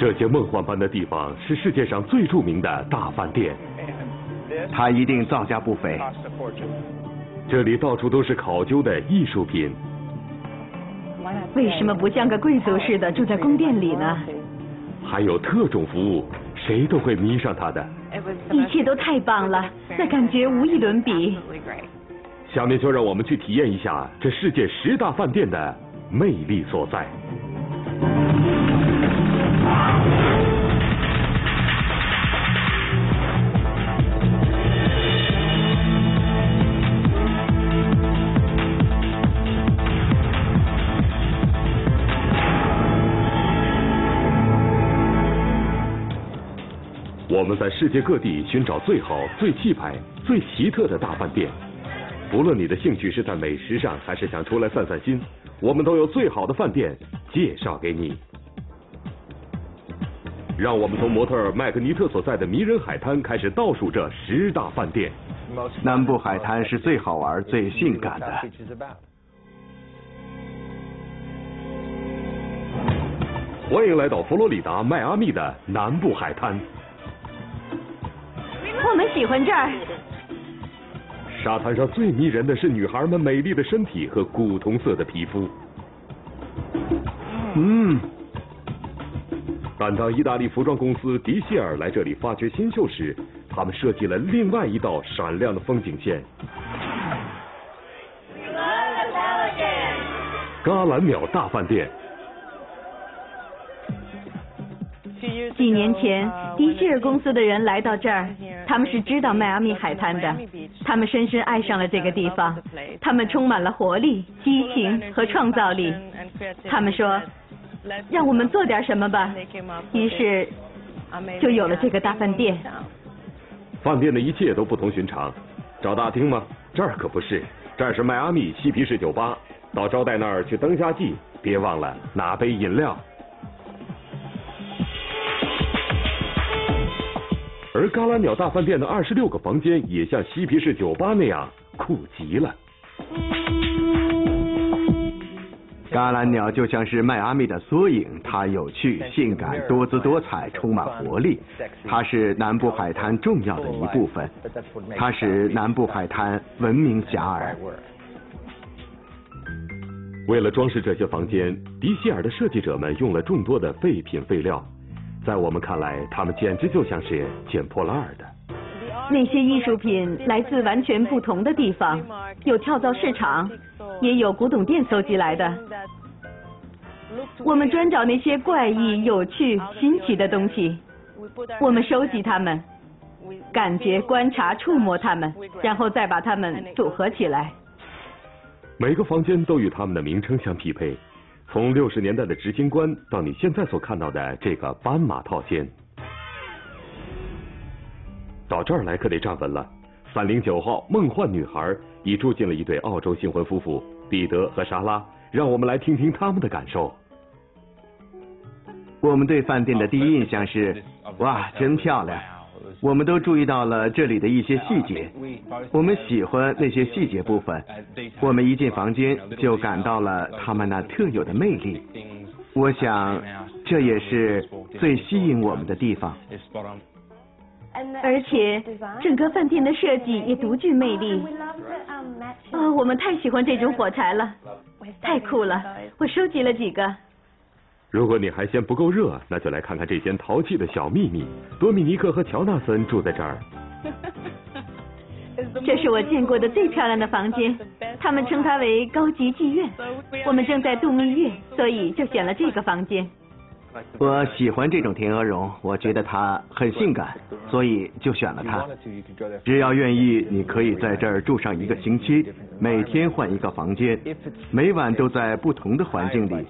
这些梦幻般的地方是世界上最著名的大饭店，它一定造价不菲。这里到处都是考究的艺术品。为什么不像个贵族似的住在宫殿里呢？还有特种服务，谁都会迷上它的。一切都太棒了，那感觉无与伦比。下面就让我们去体验一下这世界十大饭店的魅力所在。们在世界各地寻找最好、最气派、最奇特的大饭店。不论你的兴趣是在美食上，还是想出来散散心，我们都有最好的饭店介绍给你。让我们从模特麦克尼特所在的迷人海滩开始倒数这十大饭店。南部海滩是最好玩、最性感的。欢迎来到佛罗里达迈阿密的南部海滩。我们喜欢这儿。沙滩上最迷人的是女孩们美丽的身体和古铜色的皮肤。嗯。但当意大利服装公司迪希尔来这里发掘新秀时，他们设计了另外一道闪亮的风景线。橄榄鸟大饭店。几年前，迪希尔公司的人来到这儿，他们是知道迈阿密海滩的，他们深深爱上了这个地方，他们充满了活力、激情和创造力。他们说。让我们做点什么吧。于是就有了这个大饭店。饭店的一切都不同寻常。找大厅吗？这儿可不是，这儿是迈阿密嬉皮士酒吧。到招待那儿去登下记，别忘了拿杯饮料。而嘎拉鸟大饭店的二十六个房间也像嬉皮士酒吧那样酷极了。橄榄鸟就像是迈阿密的缩影，它有趣、性感、多姿多彩、充满活力。它是南部海滩重要的一部分，它使南部海滩闻名遐迩。为了装饰这些房间，迪希尔的设计者们用了众多的废品废料，在我们看来，他们简直就像是捡破烂的。那些艺术品来自完全不同的地方，有跳蚤市场。也有古董店搜集来的，我们专找那些怪异、有趣、新奇的东西，我们收集它们，感觉、观察、触摸它们，然后再把它们组合起来。每个房间都与他们的名称相匹配，从六十年代的执行官到你现在所看到的这个斑马套间。到这儿来可得站稳了。三零九号梦幻女孩已住进了一对澳洲新婚夫妇彼得和莎拉，让我们来听听他们的感受。我们对饭店的第一印象是，哇，真漂亮！我们都注意到了这里的一些细节，我们喜欢那些细节部分。我们一进房间就感到了他们那特有的魅力。我想，这也是最吸引我们的地方。而且整个饭店的设计也独具魅力。啊，我们太喜欢这种火柴了，太酷了！我收集了几个。如果你还嫌不够热，那就来看看这间淘气的小秘密。多米尼克和乔纳森住在这儿。这是我见过的最漂亮的房间，他们称它为高级妓院。我们正在度蜜月，所以就选了这个房间。我喜欢这种天鹅绒，我觉得它很性感，所以就选了它。只要愿意，你可以在这儿住上一个星期，每天换一个房间，每晚都在不同的环境里。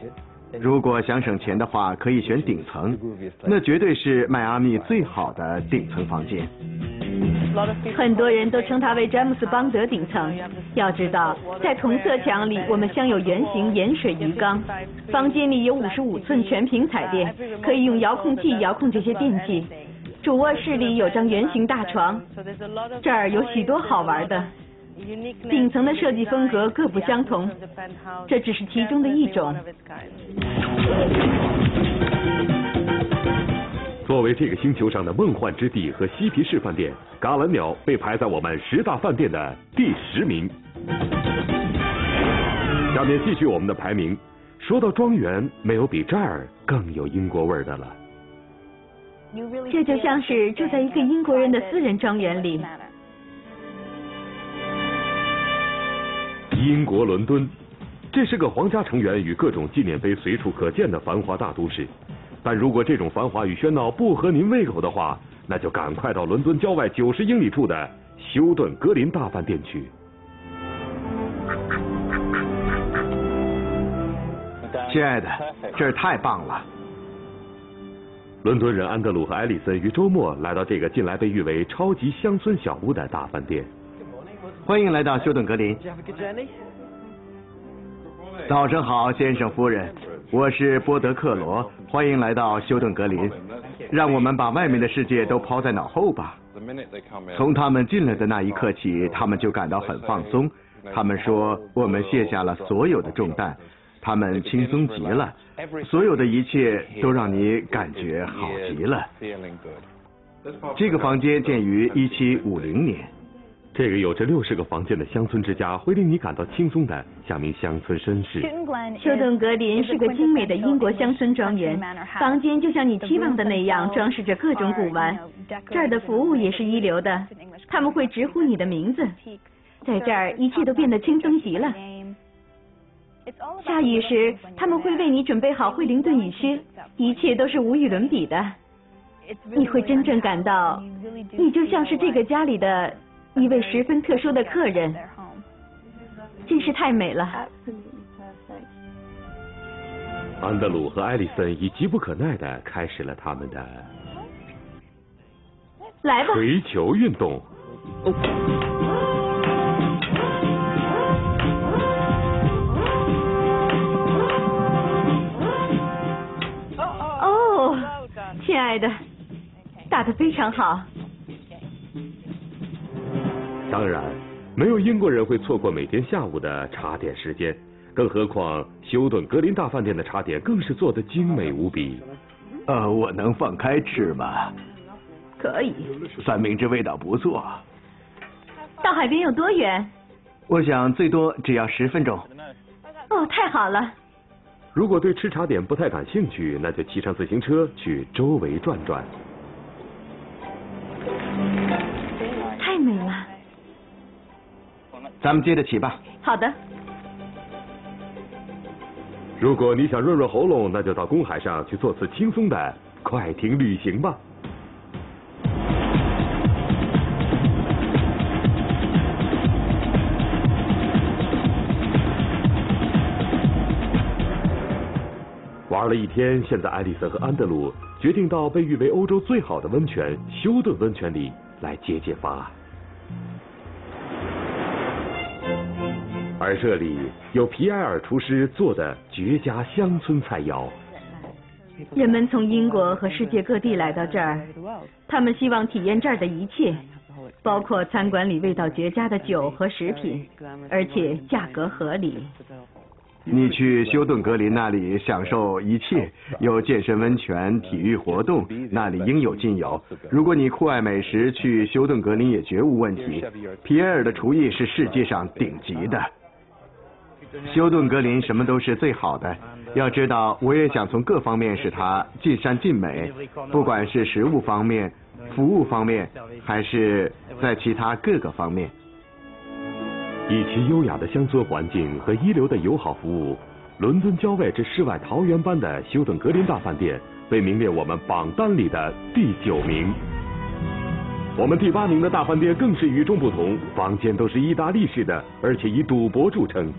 如果想省钱的话，可以选顶层，那绝对是迈阿密最好的顶层房间。很多人都称它为詹姆斯邦德顶层。要知道，在同色墙里，我们镶有圆形盐水鱼缸。房间里有五十五寸全屏彩电，可以用遥控器遥控这些电器。主卧室里有张圆形大床。这儿有许多好玩的。顶层的设计风格各不相同，这只是其中的一种。作为这个星球上的梦幻之地和嬉皮士饭店，嘎兰鸟被排在我们十大饭店的第十名。下面继续我们的排名。说到庄园，没有比这儿更有英国味的了。这就像是住在一个英国人的私人庄园里。英国伦敦，这是个皇家成员与各种纪念碑随处可见的繁华大都市。但如果这种繁华与喧闹不合您胃口的话，那就赶快到伦敦郊外九十英里处的休顿格林大饭店去。亲爱的，这儿太棒了。伦敦人安德鲁和艾丽森于周末来到这个近来被誉为超级乡村小屋的大饭店。欢迎来到休顿格林。早上好，先生夫人，我是波德克罗，欢迎来到休顿格林。让我们把外面的世界都抛在脑后吧。从他们进来的那一刻起，他们就感到很放松。他们说，我们卸下了所有的重担。他们轻松极了，所有的一切都让你感觉好极了。这个房间建于一七五零年。这个有着六十个房间的乡村之家会令你感到轻松的，像名乡村绅士。休顿格林是个精美的英国乡村庄园，房间就像你期望的那样，装饰着各种古玩。这儿的服务也是一流的，他们会直呼你的名字。在这儿，一切都变得轻松极了。下雨时，他们会为你准备好惠灵顿雨靴，一切都是无与伦比的。你会真正感到，你就像是这个家里的一位十分特殊的客人，真是太美了。安德鲁和艾丽森已急不可耐的开始了他们的来吧锤球运动。哦亲爱的，打得非常好。当然，没有英国人会错过每天下午的茶点时间，更何况休顿格林大饭店的茶点更是做的精美无比。呃，我能放开吃吗？可以。三明治味道不错。到海边有多远？我想最多只要十分钟。哦，太好了。如果对吃茶点不太感兴趣，那就骑上自行车去周围转转。咱们接着骑吧。好的。如果你想润润喉咙，那就到公海上去做次轻松的快艇旅行吧。玩了一天，现在艾丽森和安德鲁决定到被誉为欧洲最好的温泉休顿温泉里来解解乏。而这里有皮埃尔厨师做的绝佳乡村菜肴。人们从英国和世界各地来到这儿，他们希望体验这儿的一切，包括餐馆里味道绝佳的酒和食品，而且价格合理。你去休顿格林那里享受一切，有健身温泉、体育活动，那里应有尽有。如果你酷爱美食，去休顿格林也绝无问题。皮埃尔的厨艺是世界上顶级的。休顿格林什么都是最好的。要知道，我也想从各方面使它尽善尽美，不管是食物方面、服务方面，还是在其他各个方面。以其优雅的乡村环境和一流的友好服务，伦敦郊外这世外桃源般的休顿格林大饭店被名列我们榜单里的第九名。我们第八名的大饭店更是与众不同，房间都是意大利式的，而且以赌博著称。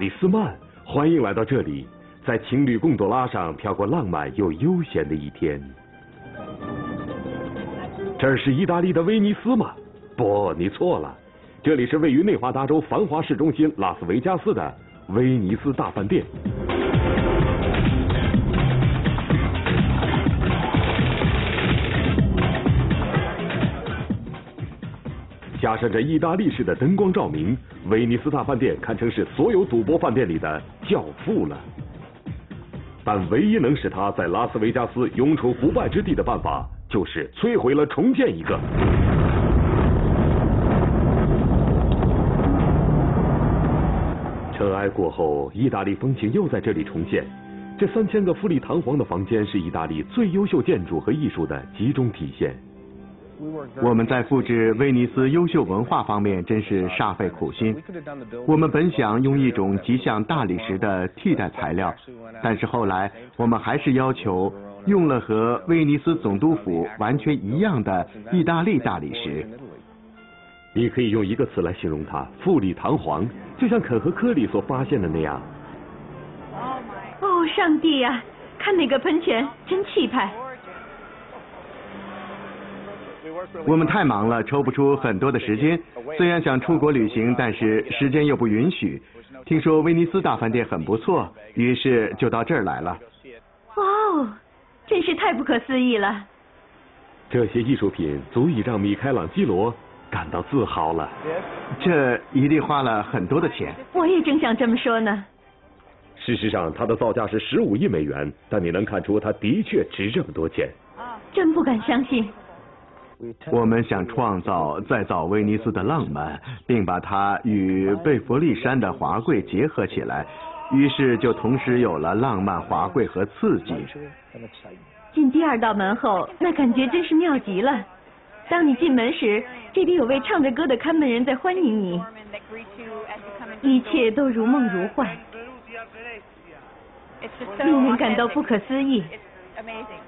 李，斯曼，欢迎来到这里。在情侣贡多拉上飘过浪漫又悠闲的一天。这是意大利的威尼斯吗？不，你错了，这里是位于内华达州繁华市中心拉斯维加斯的威尼斯大饭店。加上这意大利式的灯光照明，威尼斯大饭店堪称是所有赌博饭店里的教父了。但唯一能使他在拉斯维加斯永处不败之地的办法，就是摧毁了重建一个。尘埃过后，意大利风情又在这里重现。这三千个富丽堂皇的房间是意大利最优秀建筑和艺术的集中体现。我们在复制威尼斯优秀文化方面真是煞费苦心。我们本想用一种极像大理石的替代材料，但是后来我们还是要求用了和威尼斯总督府完全一样的意大利大理石。你可以用一个词来形容它：富丽堂皇，就像肯和科里所发现的那样。哦，上帝呀！看那个喷泉，真气派。我们太忙了，抽不出很多的时间。虽然想出国旅行，但是时间又不允许。听说威尼斯大饭店很不错，于是就到这儿来了。哇哦，真是太不可思议了！这些艺术品足以让米开朗基罗感到自豪了。这一定花了很多的钱。我也正想这么说呢。事实上，它的造价是十五亿美元，但你能看出它的确值这么多钱。真不敢相信。我们想创造再造威尼斯的浪漫，并把它与贝弗利山的华贵结合起来，于是就同时有了浪漫、华贵和刺激。进第二道门后，那感觉真是妙极了。当你进门时，这里有位唱着歌的看门人在欢迎你，一切都如梦如幻，令人感到不可思议。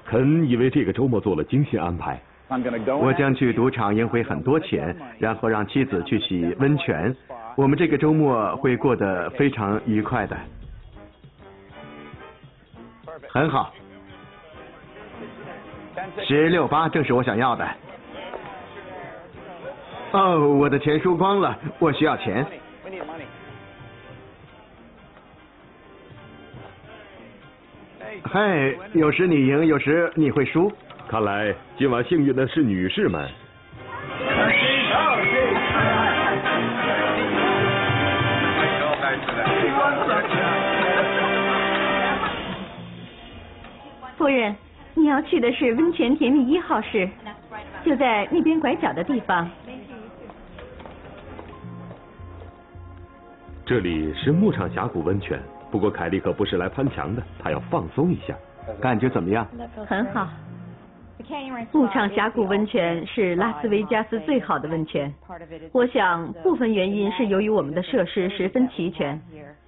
肯以为这个周末做了精心安排。我将去赌场赢回很多钱，然后让妻子去洗温泉。我们这个周末会过得非常愉快的。很好，十六八正是我想要的。哦，我的钱输光了，我需要钱。嗨，有时你赢，有时你会输。看来今晚幸运的是女士们。夫人，你要去的是温泉甜蜜一号室，就在那边拐角的地方。这里是牧场峡谷温泉，不过凯莉可不是来攀墙的，她要放松一下。感觉怎么样？很好。牧场峡谷温泉是拉斯维加斯最好的温泉。我想部分原因是由于我们的设施十分齐全，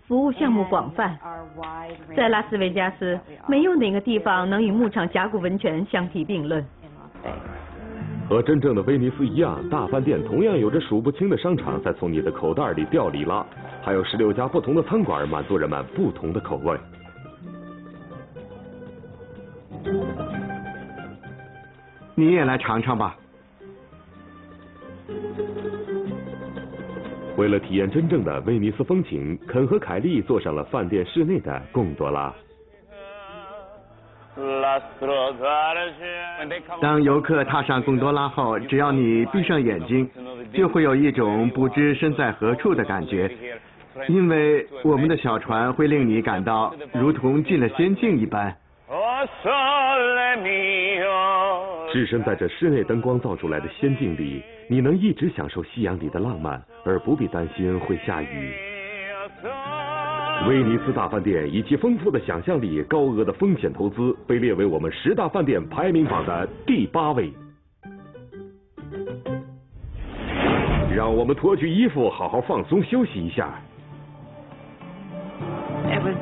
服务项目广泛。在拉斯维加斯，没有哪个地方能与牧场峡谷温泉相提并论。和真正的威尼斯一样，大饭店同样有着数不清的商场在从你的口袋里掉里拉，还有十六家不同的餐馆满足人们不同的口味。你也来尝尝吧。为了体验真正的威尼斯风情，肯和凯莉坐上了饭店室内的贡多拉。当游客踏上贡多拉后，只要你闭上眼睛，就会有一种不知身在何处的感觉，因为我们的小船会令你感到如同进了仙境一般。置身在这室内灯光造出来的仙境里，你能一直享受夕阳里的浪漫，而不必担心会下雨。威尼斯大饭店以其丰富的想象力、高额的风险投资，被列为我们十大饭店排名榜的第八位。让我们脱去衣服，好好放松休息一下。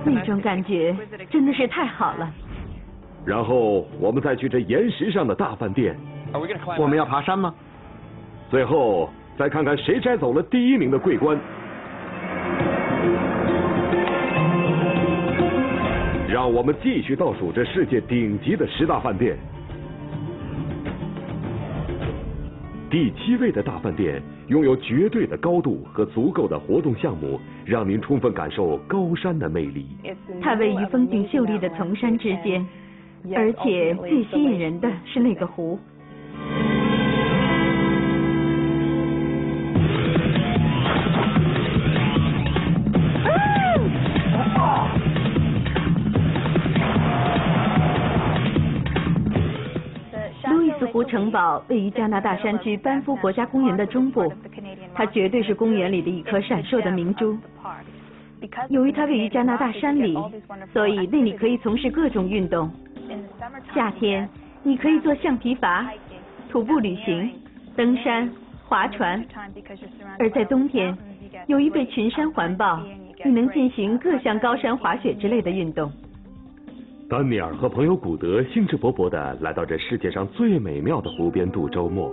那种感觉真的是太好了。然后我们再去这岩石上的大饭店。我们要爬山吗？最后再看看谁摘走了第一名的桂冠。让我们继续倒数这世界顶级的十大饭店。第七位的大饭店拥有绝对的高度和足够的活动项目，让您充分感受高山的魅力。它位于风景秀丽的丛山之间。而且最吸引人的是那个湖。路易斯湖城堡位于加拿大山区班夫国家公园的中部，它绝对是公园里的一颗闪烁的明珠。由于它位于加拿大山里，所以那里可以从事各种运动。夏天，你可以做橡皮筏、徒步旅行、登山、划船；而在冬天，由于被群山环抱，你能进行各项高山滑雪之类的运动。丹尼尔和朋友古德兴致勃勃地来到这世界上最美妙的湖边度周末。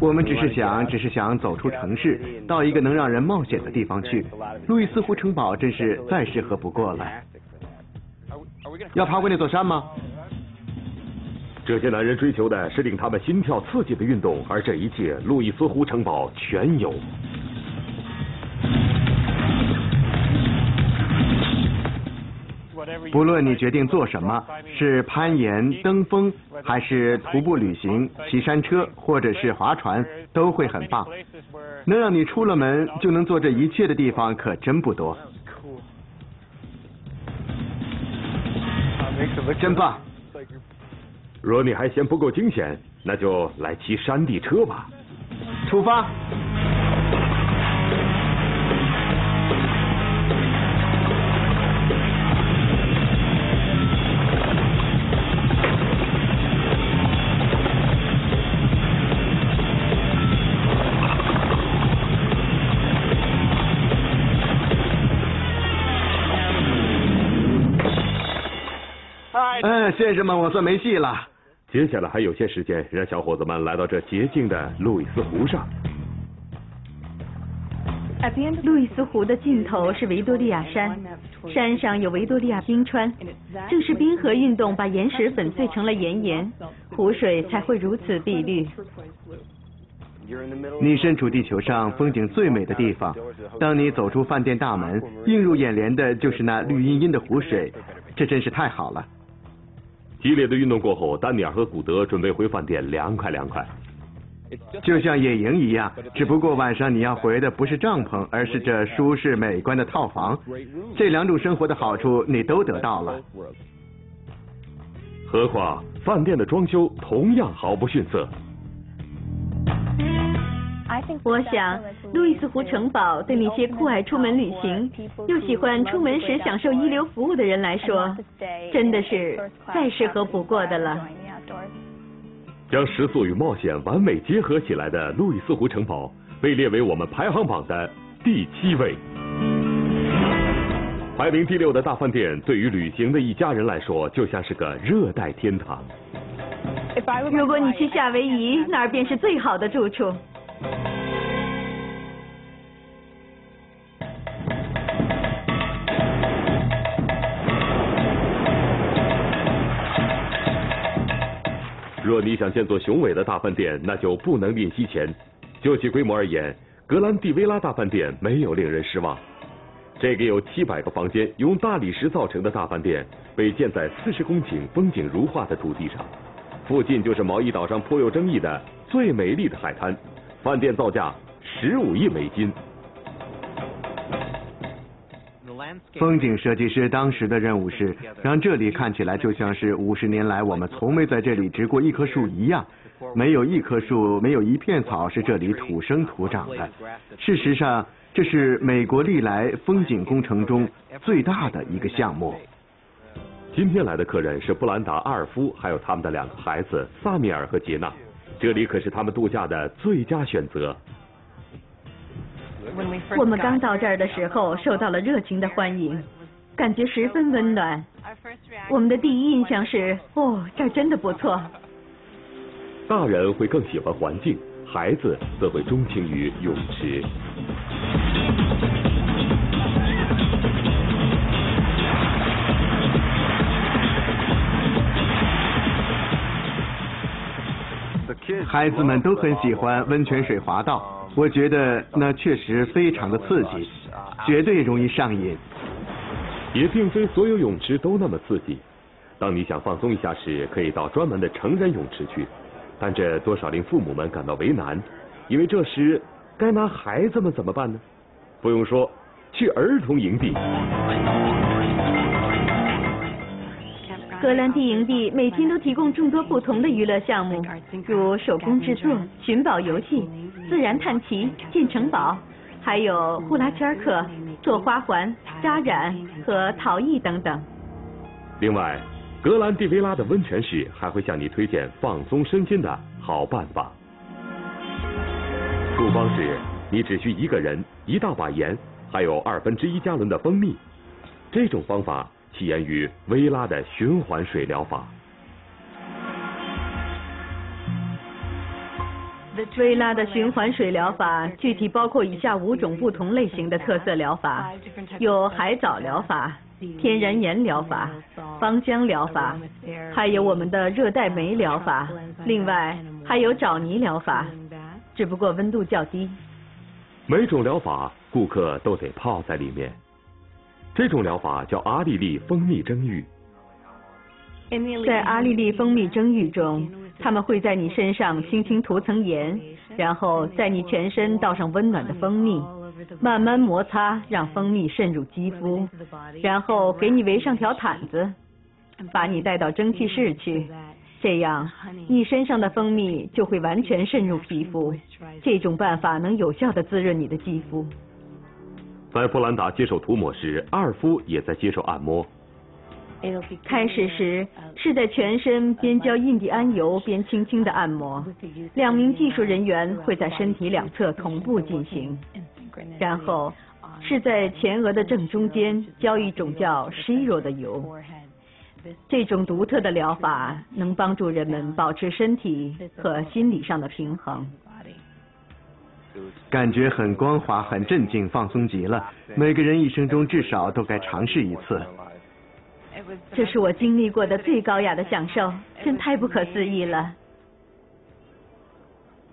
我们只是想，只是想走出城市，到一个能让人冒险的地方去。路易斯湖城堡真是再适合不过了。要爬过那座山吗？这些男人追求的是令他们心跳刺激的运动，而这一切，路易斯湖城堡全有。不论你决定做什么，是攀岩、登峰，还是徒步旅行、骑山车，或者是划船，都会很棒。能让你出了门就能做这一切的地方可真不多。真棒！若你还嫌不够惊险，那就来骑山地车吧。出发！嗯，先生们，我算没戏了。接下来还有些时间，让小伙子们来到这洁净的路易斯湖上。路易斯湖的尽头是维多利亚山，山上有维多利亚冰川，正是冰河运动把岩石粉碎成了岩岩，湖水才会如此碧绿。你身处地球上风景最美的地方，当你走出饭店大门，映入眼帘的就是那绿茵茵的湖水，这真是太好了。激烈的运动过后，丹尼尔和古德准备回饭店凉快凉快。就像野营一样，只不过晚上你要回的不是帐篷，而是这舒适美观的套房。这两种生活的好处你都得到了。何况饭店的装修同样毫不逊色。我想，路易斯湖城堡对那些酷爱出门旅行又喜欢出门时享受一流服务的人来说，真的是再适合不过的了。将食宿与冒险完美结合起来的路易斯湖城堡，被列为我们排行榜的第七位。排名第六的大饭店，对于旅行的一家人来说，就像是个热带天堂。如果你去夏威夷，那儿便是最好的住处。若你想建座雄伟的大饭店，那就不能吝惜钱。就其规模而言，格兰蒂维拉大饭店没有令人失望。这个有七百个房间、用大理石造成的大饭店，被建在四十公顷风景如画的土地上，附近就是毛伊岛上颇有争议的最美丽的海滩。饭店造价十五亿美金。风景设计师当时的任务是让这里看起来就像是五十年来我们从没在这里植过一棵树一样，没有一棵树，没有一片草是这里土生土长的。事实上，这是美国历来风景工程中最大的一个项目。今天来的客人是布兰达、阿尔夫，还有他们的两个孩子萨米尔和杰娜。这里可是他们度假的最佳选择。我们刚到这儿的时候，受到了热情的欢迎，感觉十分温暖。我们的第一印象是，哦，这儿真的不错。大人会更喜欢环境，孩子则会钟情于泳池。孩子们都很喜欢温泉水滑道，我觉得那确实非常的刺激，绝对容易上瘾。也并非所有泳池都那么刺激，当你想放松一下时，可以到专门的成人泳池去，但这多少令父母们感到为难，因为这时该拿孩子们怎么办呢？不用说，去儿童营地。格兰蒂营地每天都提供众多不同的娱乐项目，如手工制作、寻宝游戏、自然探奇、建城堡，还有呼啦圈课、做花环、扎染和陶艺等等。另外，格兰蒂维拉的温泉室还会向你推荐放松身心的好办法。处方是：你只需一个人、一大把盐，还有二分之一加仑的蜂蜜。这种方法。起源于薇拉的循环水疗法。薇拉的循环水疗法具体包括以下五种不同类型的特色疗法：有海藻疗法、天然盐疗法、芳香疗法，还有我们的热带酶疗法。另外还有沼泥疗法，只不过温度较低。每种疗法，顾客都得泡在里面。这种疗法叫阿丽丽蜂蜜蒸浴。在阿丽丽蜂蜜蒸浴中，他们会在你身上轻轻涂层盐，然后在你全身倒上温暖的蜂蜜，慢慢摩擦，让蜂蜜渗入肌肤，然后给你围上条毯子，把你带到蒸汽室去，这样你身上的蜂蜜就会完全渗入皮肤。这种办法能有效的滋润你的肌肤。在布兰达接受涂抹时，阿尔夫也在接受按摩。开始时是在全身边浇印第安油边轻轻的按摩，两名技术人员会在身体两侧同步进行，然后是在前额的正中间浇一种叫 Shiro 的油。这种独特的疗法能帮助人们保持身体和心理上的平衡。感觉很光滑，很镇静，放松极了。每个人一生中至少都该尝试一次。这是我经历过的最高雅的享受，真太不可思议了。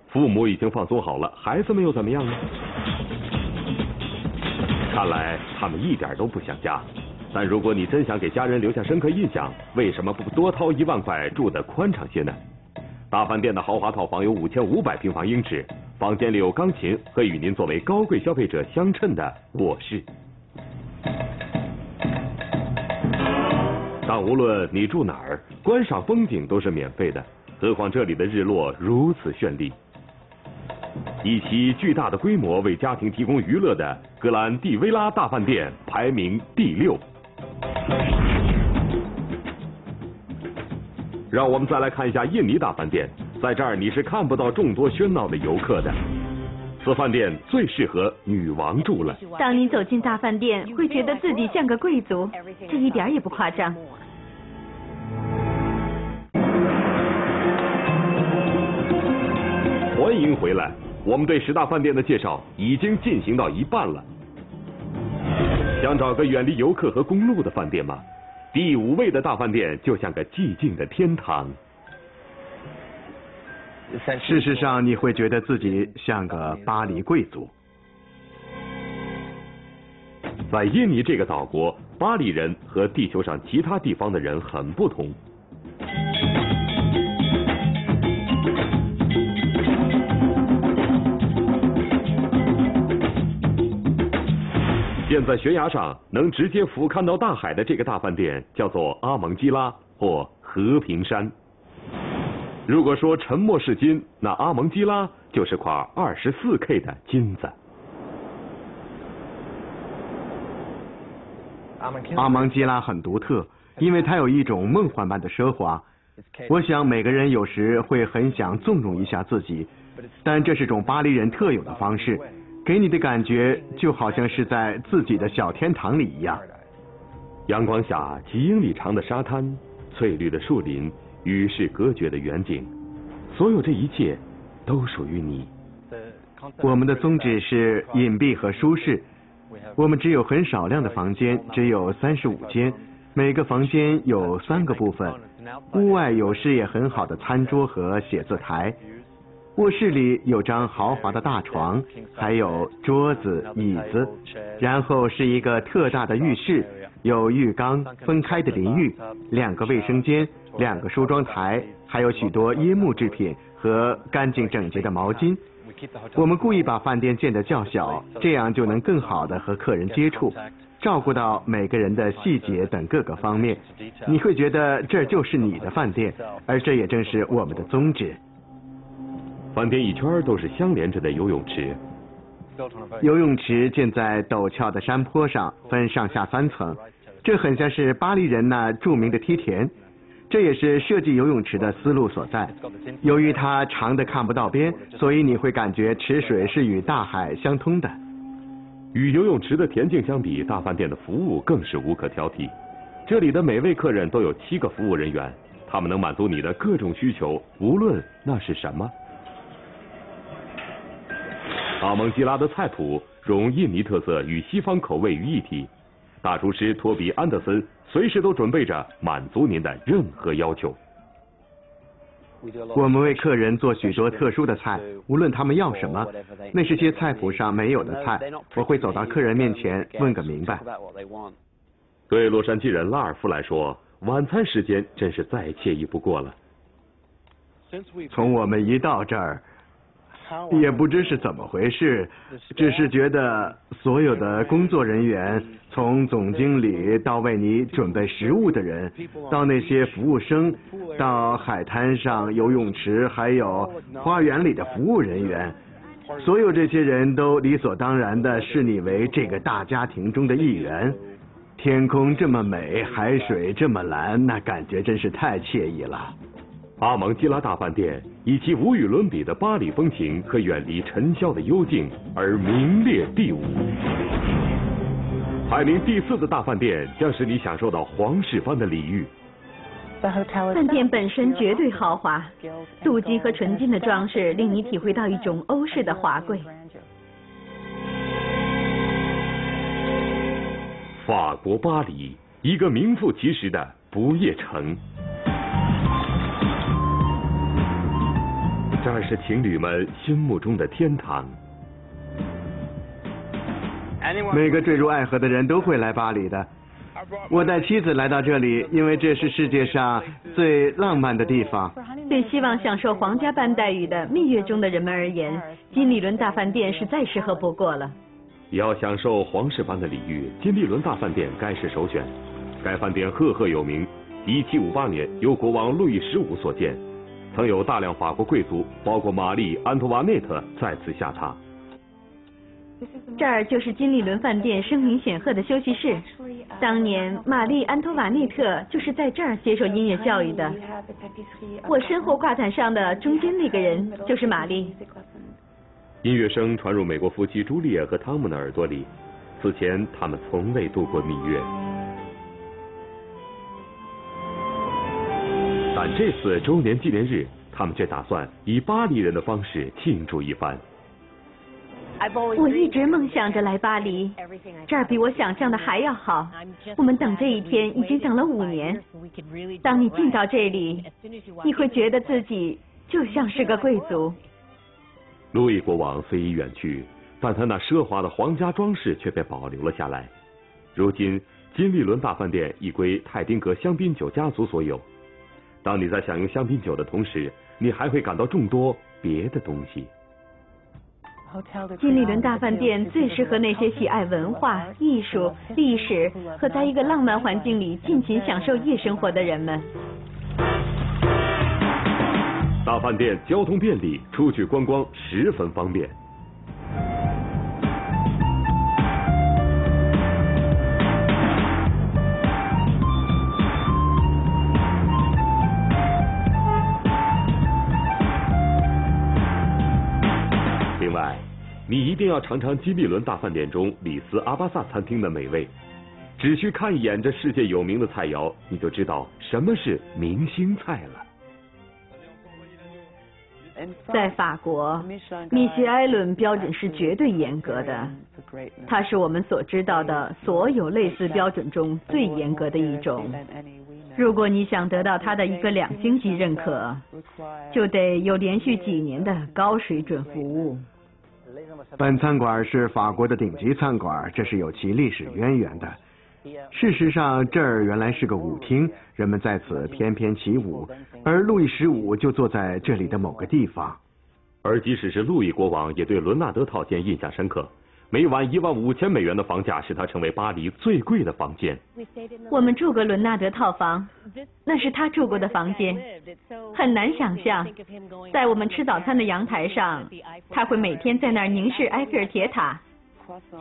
父母已经放松好了，孩子们又怎么样呢？看来他们一点都不想家。但如果你真想给家人留下深刻印象，为什么不多掏一万块住的宽敞些呢？大饭店的豪华套房有五千五百平方英尺。房间里有钢琴和与您作为高贵消费者相称的卧室，但无论你住哪儿，观赏风景都是免费的。何况这里的日落如此绚丽。以其巨大的规模为家庭提供娱乐的格兰蒂维拉大饭店排名第六。让我们再来看一下印尼大饭店。在这儿你是看不到众多喧闹的游客的。此饭店最适合女王住了。当你走进大饭店，会觉得自己像个贵族，这一点也不夸张。欢迎回来，我们对十大饭店的介绍已经进行到一半了。想找个远离游客和公路的饭店吗？第五位的大饭店就像个寂静的天堂。事实上，你会觉得自己像个巴黎贵族。在印尼这个岛国，巴黎人和地球上其他地方的人很不同。建在悬崖上，能直接俯瞰到大海的这个大饭店，叫做阿蒙基拉或和平山。如果说沉默是金，那阿蒙基拉就是块二十四 K 的金子。阿蒙基拉很独特，因为它有一种梦幻般的奢华。我想每个人有时会很想纵容一下自己，但这是种巴黎人特有的方式，给你的感觉就好像是在自己的小天堂里一样。阳光下，几英里长的沙滩，翠绿的树林。与世隔绝的远景，所有这一切都属于你。我们的宗旨是隐蔽和舒适。我们只有很少量的房间，只有三十五间，每个房间有三个部分。屋外有视野很好的餐桌和写字台，卧室里有张豪华的大床，还有桌子、椅子，然后是一个特大的浴室。有浴缸、分开的淋浴、两个卫生间、两个梳妆台，还有许多椰木制品和干净整洁的毛巾。我们故意把饭店建得较小，这样就能更好的和客人接触。照顾到每个人的细节等各个方面，你会觉得这就是你的饭店，而这也正是我们的宗旨。饭店一圈都是相连着的游泳池，游泳池建在陡峭的山坡上，分上下三层，这很像是巴黎人那著名的梯田。这也是设计游泳池的思路所在。由于它长的看不到边，所以你会感觉池水是与大海相通的。与游泳池的恬静相比，大饭店的服务更是无可挑剔。这里的每位客人都有七个服务人员，他们能满足你的各种需求，无论那是什么。阿蒙基拉的菜谱融印尼特色与西方口味于一体，大厨师托比安德森。随时都准备着满足您的任何要求。我们为客人做许多特殊的菜，无论他们要什么，那是些菜谱上没有的菜，我会走到客人面前问个明白。对洛杉矶人拉尔夫来说，晚餐时间真是再惬意不过了。从我们一到这儿。也不知是怎么回事，只是觉得所有的工作人员，从总经理到为你准备食物的人，到那些服务生，到海滩上游泳池，还有花园里的服务人员，所有这些人都理所当然的视你为这个大家庭中的一员。天空这么美，海水这么蓝，那感觉真是太惬意了。阿蒙基拉大饭店以其无与伦比的巴黎风情和远离尘嚣的幽静而名列第五。排名第四的大饭店将使你享受到皇室般的礼遇。饭店本身绝对豪华，镀金和纯金的装饰令你体会到一种欧式的华贵。法国巴黎，一个名副其实的不夜城。这儿是情侣们心目中的天堂。每个坠入爱河的人都会来巴黎的。我带妻子来到这里，因为这是世界上最浪漫的地方。对希望享受皇家般待遇的蜜月中的人们而言，金利伦大饭店是再适合不过了。要享受皇室般的礼遇，金利伦大饭店该是首选。该饭店赫赫有名，1758年由国王路易十五所建。曾有大量法国贵族，包括玛丽·安托瓦内特再次下榻。这儿就是金利伦饭店声名显赫的休息室。当年玛丽·安托瓦内特就是在这儿接受音乐教育的。我身后挂毯上的中间那个人就是玛丽。音乐声传入美国夫妻朱丽叶和汤姆的耳朵里。此前他们从未度过蜜月。但这次周年纪念日，他们却打算以巴黎人的方式庆祝一番。我一直梦想着来巴黎，这儿比我想象的还要好。我们等这一天已经等了五年。当你进到这里，你会觉得自己就像是个贵族。路易国王虽已远去，但他那奢华的皇家装饰却被保留了下来。如今，金利伦大饭店已归泰丁格香槟酒家族所有。当你在享用香槟酒的同时，你还会感到众多别的东西。金利伦大饭店最适合那些喜爱文化艺术、历史和在一个浪漫环境里尽情享受夜生活的人们。大饭店交通便利，出去观光十分方便。你一定要尝尝基利伦大饭店中里斯阿巴萨餐厅的美味，只需看一眼这世界有名的菜肴，你就知道什么是明星菜了。在法国，米歇埃伦标准是绝对严格的，它是我们所知道的所有类似标准中最严格的一种。如果你想得到它的一个两星级认可，就得有连续几年的高水准服务。本餐馆是法国的顶级餐馆，这是有其历史渊源的。事实上，这儿原来是个舞厅，人们在此翩翩起舞，而路易十五就坐在这里的某个地方。而即使是路易国王，也对伦纳德套间印象深刻。每晚一万五千美元的房价使它成为巴黎最贵的房间。我们住过伦纳德套房，那是他住过的房间。很难想象，在我们吃早餐的阳台上，他会每天在那儿凝视埃菲尔铁塔。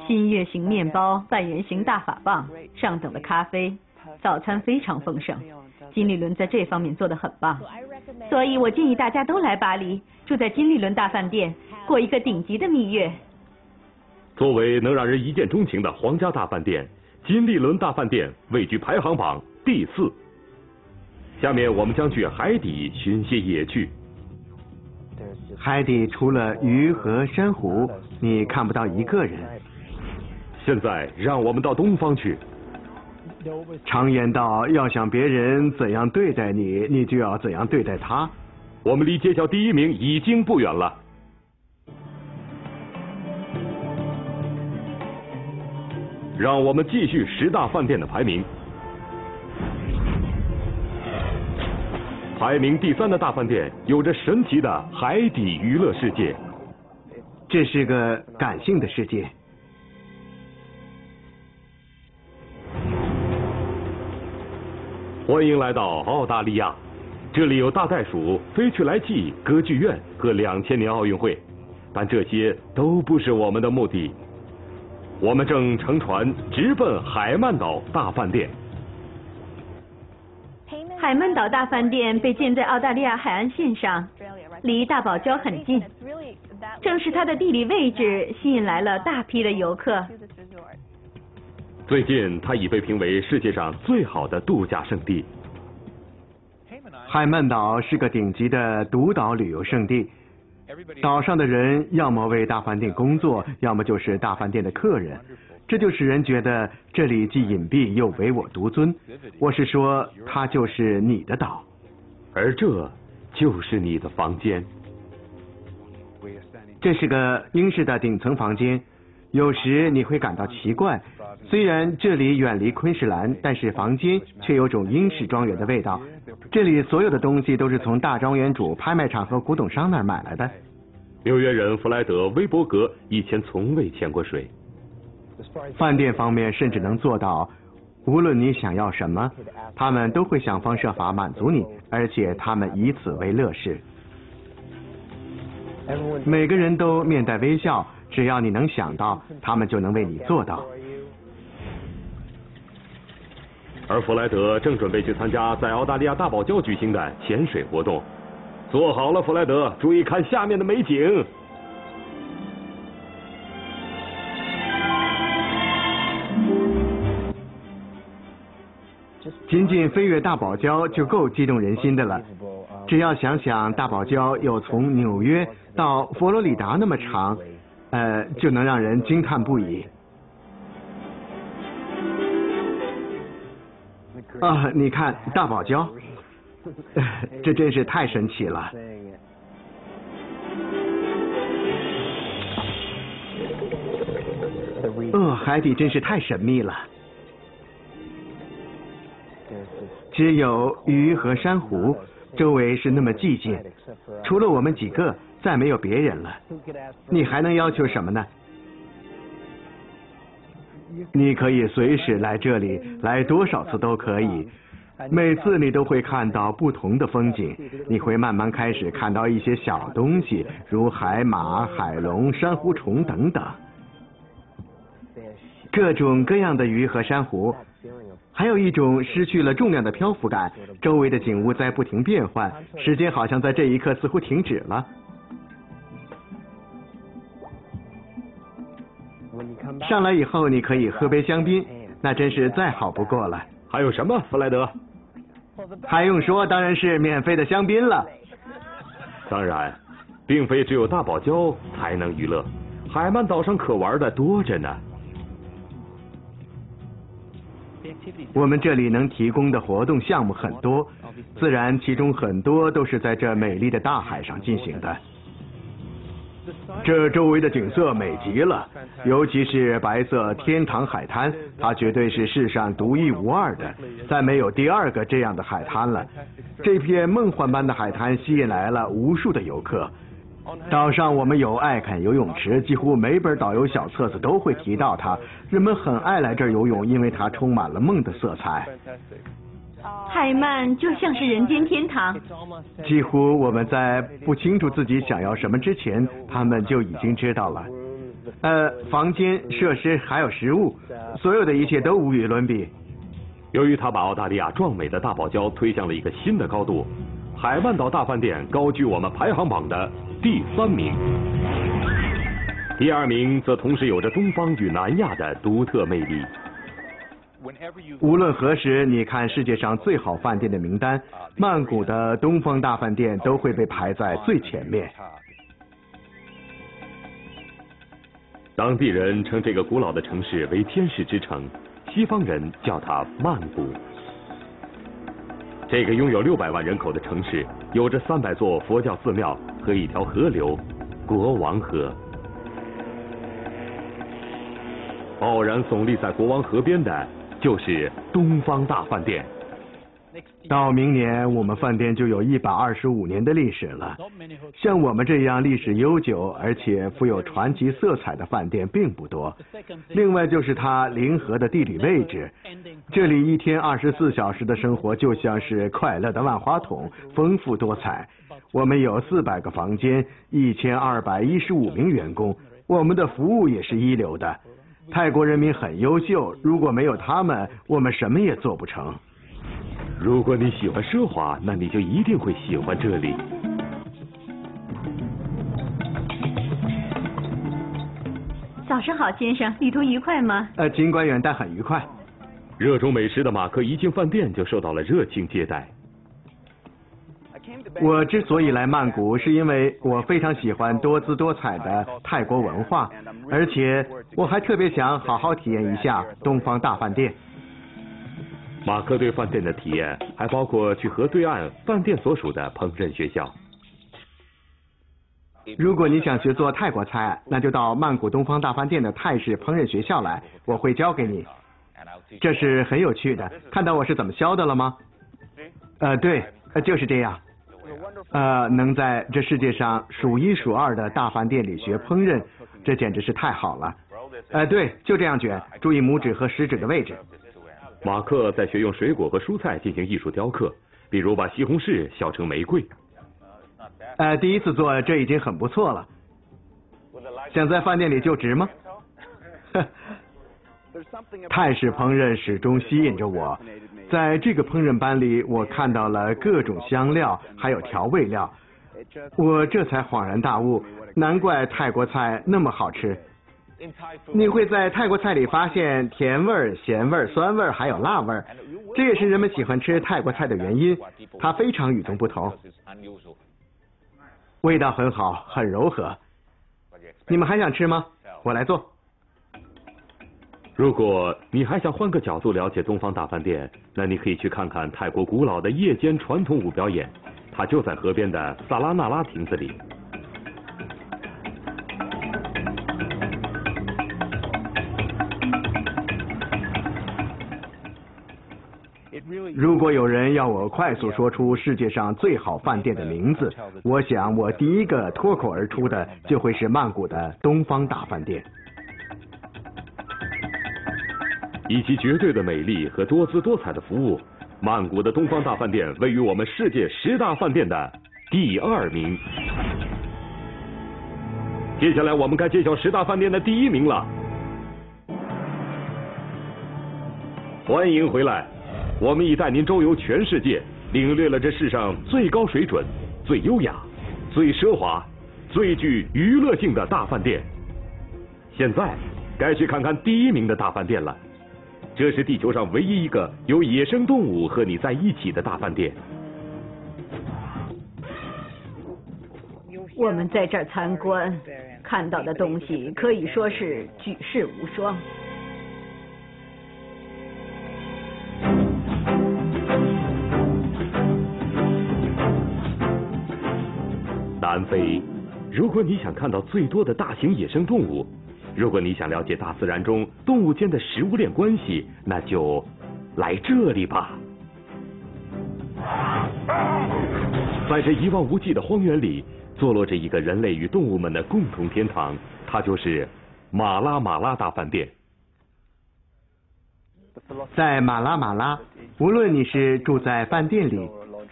新月形面包、半圆形大法棒、上等的咖啡，早餐非常丰盛。金利伦在这方面做得很棒，所以我建议大家都来巴黎，住在金利伦大饭店，过一个顶级的蜜月。作为能让人一见钟情的皇家大饭店，金利伦大饭店位居排行榜第四。下面我们将去海底寻些野趣。海底除了鱼和珊瑚，你看不到一个人。现在让我们到东方去。常言道，要想别人怎样对待你，你就要怎样对待他。我们离揭晓第一名已经不远了。让我们继续十大饭店的排名。排名第三的大饭店有着神奇的海底娱乐世界。这是个感性的世界。欢迎来到澳大利亚，这里有大袋鼠、飞去来记歌剧院和两千年奥运会，但这些都不是我们的目的。我们正乘船直奔海曼岛大饭店。海曼岛大饭店被建在澳大利亚海岸线上，离大堡礁很近。正是它的地理位置吸引来了大批的游客。最近，它已被评为世界上最好的度假胜地。海曼岛是个顶级的独岛旅游胜地。岛上的人要么为大饭店工作，要么就是大饭店的客人，这就使人觉得这里既隐蔽又唯我独尊。我是说，它就是你的岛，而这就是你的房间。这是个英式的顶层房间，有时你会感到奇怪，虽然这里远离昆士兰，但是房间却有种英式庄园的味道。这里所有的东西都是从大庄园主、拍卖场和古董商那儿买来的。纽约人弗莱德·威伯格以前从未潜过水。饭店方面甚至能做到，无论你想要什么，他们都会想方设法满足你，而且他们以此为乐事。每个人都面带微笑，只要你能想到，他们就能为你做到。而弗莱德正准备去参加在澳大利亚大堡礁举行的潜水活动。做好了，弗莱德，注意看下面的美景。仅仅飞越大堡礁就够激动人心的了。只要想想大堡礁有从纽约到佛罗里达那么长，呃，就能让人惊叹不已。啊，你看大堡礁，这真是太神奇了。哦，海底真是太神秘了，只有鱼和珊瑚，周围是那么寂静，除了我们几个，再没有别人了。你还能要求什么呢？你可以随时来这里，来多少次都可以。每次你都会看到不同的风景，你会慢慢开始看到一些小东西，如海马、海龙、珊瑚虫等等，各种各样的鱼和珊瑚，还有一种失去了重量的漂浮感。周围的景物在不停变换，时间好像在这一刻似乎停止了。上来以后，你可以喝杯香槟，那真是再好不过了。还有什么，弗莱德？还用说，当然是免费的香槟了。当然，并非只有大堡礁才能娱乐，海曼岛上可玩的多着呢。我们这里能提供的活动项目很多，自然其中很多都是在这美丽的大海上进行的。这周围的景色美极了，尤其是白色天堂海滩，它绝对是世上独一无二的，再没有第二个这样的海滩了。这片梦幻般的海滩吸引来了无数的游客，岛上我们有爱看游泳池，几乎每本导游小册子都会提到它。人们很爱来这儿游泳，因为它充满了梦的色彩。海曼就像是人间天堂。几乎我们在不清楚自己想要什么之前，他们就已经知道了。呃，房间、设施还有食物，所有的一切都无与伦比。由于他把澳大利亚壮美的大堡礁推向了一个新的高度，海曼岛大饭店高居我们排行榜的第三名。第二名则同时有着东方与南亚的独特魅力。无论何时，你看世界上最好饭店的名单，曼谷的东方大饭店都会被排在最前面。当地人称这个古老的城市为天使之城，西方人叫它曼谷。这个拥有六百万人口的城市，有着三百座佛教寺庙和一条河流——国王河。傲然耸立在国王河边的。就是东方大饭店。到明年，我们饭店就有一百二十五年的历史了。像我们这样历史悠久而且富有传奇色彩的饭店并不多。另外就是它临河的地理位置，这里一天二十四小时的生活就像是快乐的万花筒，丰富多彩。我们有四百个房间，一千二百一十五名员工，我们的服务也是一流的。泰国人民很优秀，如果没有他们，我们什么也做不成。如果你喜欢奢华，那你就一定会喜欢这里。早上好，先生，旅途愉快吗？呃，尽管远，但很愉快。热衷美食的马克一进饭店就受到了热情接待。我之所以来曼谷，是因为我非常喜欢多姿多彩的泰国文化，而且我还特别想好好体验一下东方大饭店。马克对饭店的体验还包括去河对岸饭店所属的烹饪学校。如果你想学做泰国菜，那就到曼谷东方大饭店的泰式烹饪学校来，我会教给你。这是很有趣的，看到我是怎么削的了吗？呃，对，就是这样。呃，能在这世界上数一数二的大饭店里学烹饪，这简直是太好了。呃，对，就这样卷，注意拇指和食指的位置。马克在学用水果和蔬菜进行艺术雕刻，比如把西红柿削成玫瑰。呃，第一次做这已经很不错了。想在饭店里就职吗？泰式烹饪始终吸引着我。在这个烹饪班里，我看到了各种香料，还有调味料，我这才恍然大悟，难怪泰国菜那么好吃。你会在泰国菜里发现甜味、咸味、酸味，还有辣味，这也是人们喜欢吃泰国菜的原因。它非常与众不同，味道很好，很柔和。你们还想吃吗？我来做。如果你还想换个角度了解东方大饭店，那你可以去看看泰国古老的夜间传统舞表演，它就在河边的萨拉纳拉亭子里。如果有人要我快速说出世界上最好饭店的名字，我想我第一个脱口而出的就会是曼谷的东方大饭店。以及绝对的美丽和多姿多彩的服务，曼谷的东方大饭店位于我们世界十大饭店的第二名。接下来我们该揭晓十大饭店的第一名了。欢迎回来，我们已带您周游全世界，领略了这世上最高水准、最优雅、最奢华、最具娱乐性的大饭店。现在该去看看第一名的大饭店了。这是地球上唯一一个有野生动物和你在一起的大饭店。我们在这儿参观，看到的东西可以说是举世无双。南非，如果你想看到最多的大型野生动物。如果你想了解大自然中动物间的食物链关系，那就来这里吧。在这一望无际的荒原里，坐落着一个人类与动物们的共同天堂，它就是马拉马拉大饭店。在马拉马拉，无论你是住在饭店里、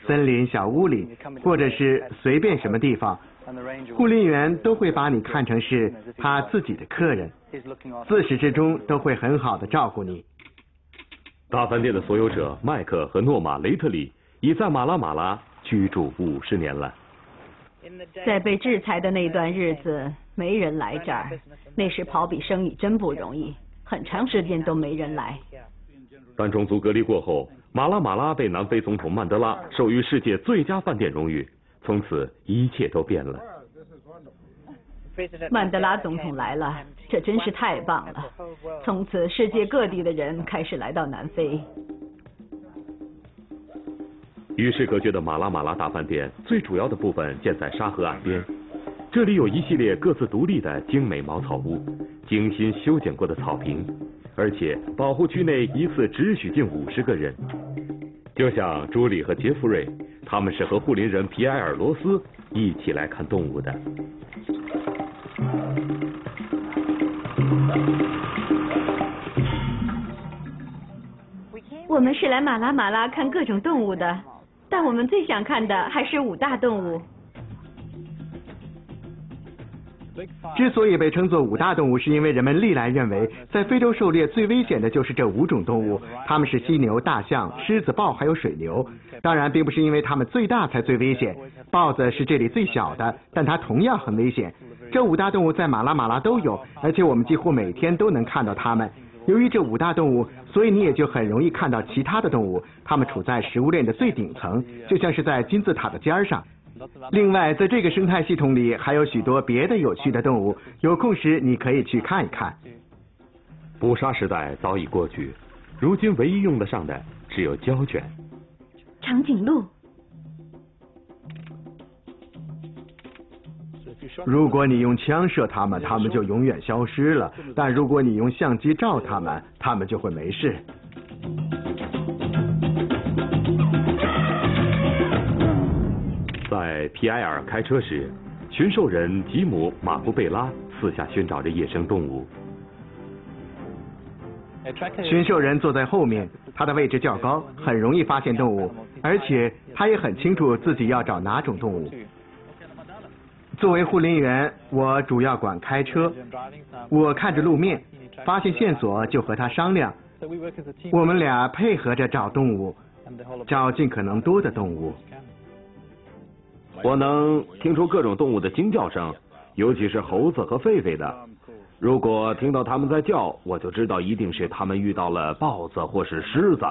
森林小屋里，或者是随便什么地方，护林员都会把你看成是他自己的客人，自始至终都会很好的照顾你。大饭店的所有者麦克和诺玛雷特里已在马拉马拉居住五十年了。在被制裁的那段日子，没人来这儿。那时跑比生意真不容易，很长时间都没人来。但种族隔离过后，马拉马拉被南非总统曼德拉授予世界最佳饭店荣誉，从此一切都变了。曼德拉总统来了，这真是太棒了！从此，世界各地的人开始来到南非。与世隔绝的马拉马拉大饭店，最主要的部分建在沙河岸边。这里有一系列各自独立的精美茅草屋，精心修剪过的草坪，而且保护区内一次只许进五十个人。就像朱莉和杰弗瑞，他们是和护林人皮埃尔罗斯一起来看动物的。我们是来马拉马拉看各种动物的，但我们最想看的还是五大动物。之所以被称作五大动物，是因为人们历来认为，在非洲狩猎最危险的就是这五种动物，它们是犀牛、大象、狮子、豹还有水牛。当然，并不是因为它们最大才最危险，豹子是这里最小的，但它同样很危险。这五大动物在马拉马拉都有，而且我们几乎每天都能看到它们。由于这五大动物，所以你也就很容易看到其他的动物。它们处在食物链的最顶层，就像是在金字塔的尖儿上。另外，在这个生态系统里，还有许多别的有趣的动物。有空时你可以去看一看。捕杀时代早已过去，如今唯一用得上的只有胶卷。长颈鹿。如果你用枪射它们，它们就永远消失了；但如果你用相机照它们，它们就会没事。在皮埃尔开车时，驯兽人吉姆马布贝拉四下寻找着野生动物。驯兽人坐在后面，他的位置较高，很容易发现动物，而且他也很清楚自己要找哪种动物。作为护林员，我主要管开车。我看着路面，发现线索就和他商量。我们俩配合着找动物，找尽可能多的动物。我能听出各种动物的惊叫声，尤其是猴子和狒狒的。如果听到它们在叫，我就知道一定是它们遇到了豹子或是狮子。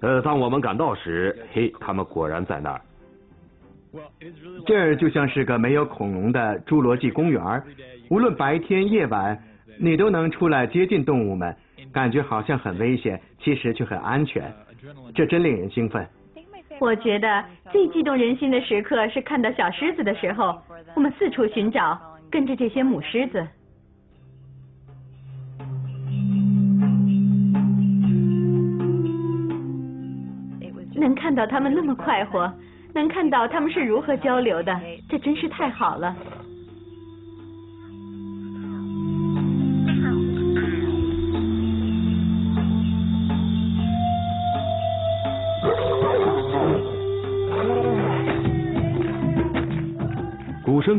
呃，当我们赶到时，嘿，它们果然在那儿。这儿就像是个没有恐龙的侏罗纪公园无论白天夜晚，你都能出来接近动物们，感觉好像很危险，其实却很安全，这真令人兴奋。我觉得最激动人心的时刻是看到小狮子的时候，我们四处寻找，跟着这些母狮子，能看到它们那么快活。能看到他们是如何交流的，这真是太好了。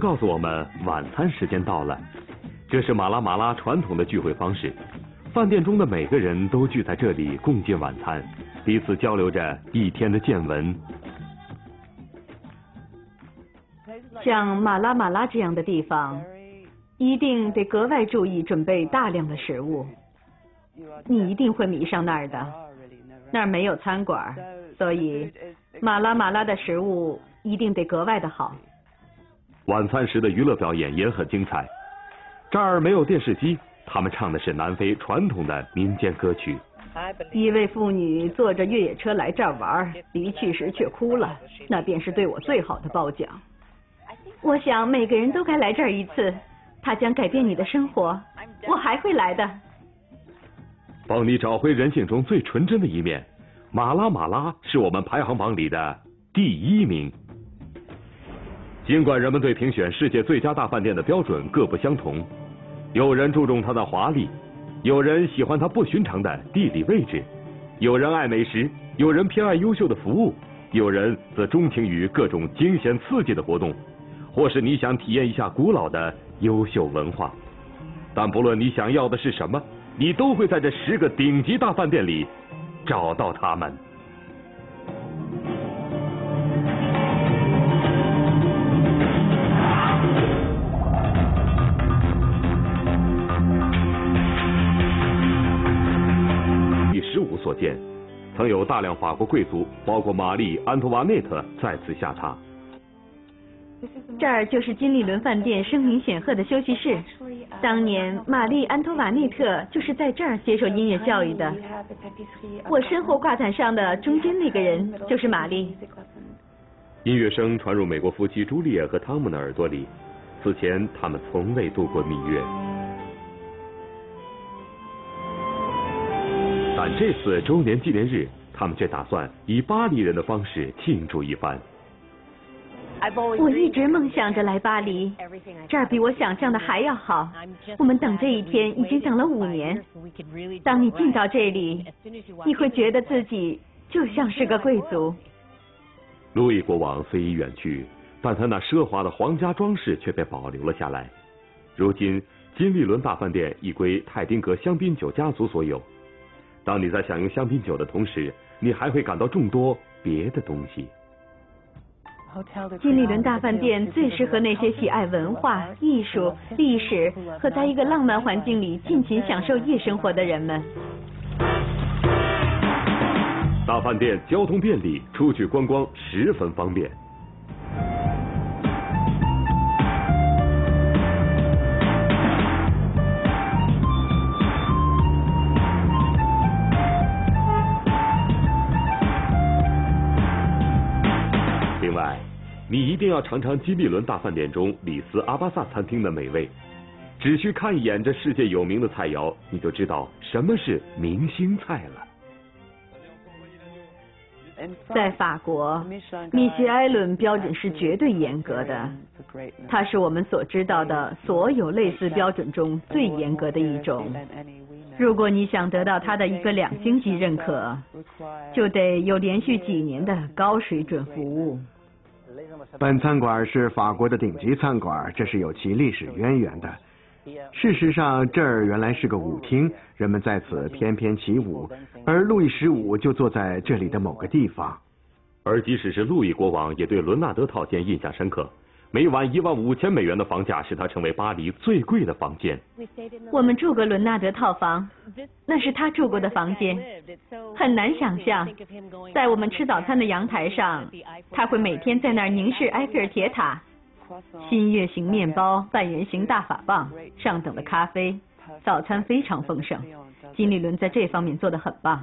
告诉我们晚餐时间到了，这是马拉马拉传统的聚会方式。饭店中的每个人都聚在这里共进晚餐，彼此交流着一天的见闻。像马拉马拉这样的地方，一定得格外注意准备大量的食物。你一定会迷上那儿的。那儿没有餐馆，所以马拉马拉的食物一定得格外的好。晚餐时的娱乐表演也很精彩。这儿没有电视机，他们唱的是南非传统的民间歌曲。一位妇女坐着越野车来这儿玩，离去时却哭了，那便是对我最好的褒奖。我想每个人都该来这儿一次，它将改变你的生活。我还会来的。帮你找回人性中最纯真的一面。马拉马拉是我们排行榜里的第一名。尽管人们对评选世界最佳大饭店的标准各不相同，有人注重它的华丽，有人喜欢它不寻常的地理位置，有人爱美食，有人偏爱优秀的服务，有人则钟情于各种惊险刺激的活动，或是你想体验一下古老的优秀文化。但不论你想要的是什么，你都会在这十个顶级大饭店里找到他们。所见，曾有大量法国贵族，包括玛丽·安托瓦内特在此下榻。这儿就是金利伦饭店声名显赫的休息室。当年玛丽安托瓦内特就是在这儿接受音乐教育的。我身后挂毯上的中间那个人就是玛丽。音乐声传入美国夫妻朱丽叶和汤姆的耳朵里。此前他们从未度过蜜月，但这次周年纪念日，他们却打算以巴黎人的方式庆祝一番。我一直梦想着来巴黎，这儿比我想象的还要好。我们等这一天已经等了五年。当你进到这里，你会觉得自己就像是个贵族。路易国王虽已远去，但他那奢华的皇家装饰却被保留了下来。如今，金利伦大饭店已归泰丁格香槟酒家族所有。当你在享用香槟酒的同时，你还会感到众多别的东西。金利伦大饭店最适合那些喜爱文化艺术、历史和在一个浪漫环境里尽情享受夜生活的人们。大饭店交通便利，出去观光十分方便。一定要尝尝金利伦大饭店中里斯阿巴萨餐厅的美味。只需看一眼这世界有名的菜肴，你就知道什么是明星菜了。在法国，米歇埃伦标准是绝对严格的，它是我们所知道的所有类似标准中最严格的一种。如果你想得到它的一个两星级认可，就得有连续几年的高水准服务。本餐馆是法国的顶级餐馆，这是有其历史渊源的。事实上，这儿原来是个舞厅，人们在此翩翩起舞，而路易十五就坐在这里的某个地方。而即使是路易国王，也对伦纳德套间印象深刻。每晚一万五千美元的房价使它成为巴黎最贵的房间。我们住过伦纳德套房，那是他住过的房间。很难想象，在我们吃早餐的阳台上，他会每天在那儿凝视埃菲尔铁塔。新月形面包、半圆形大法棒、上等的咖啡，早餐非常丰盛。金利伦在这方面做得很棒，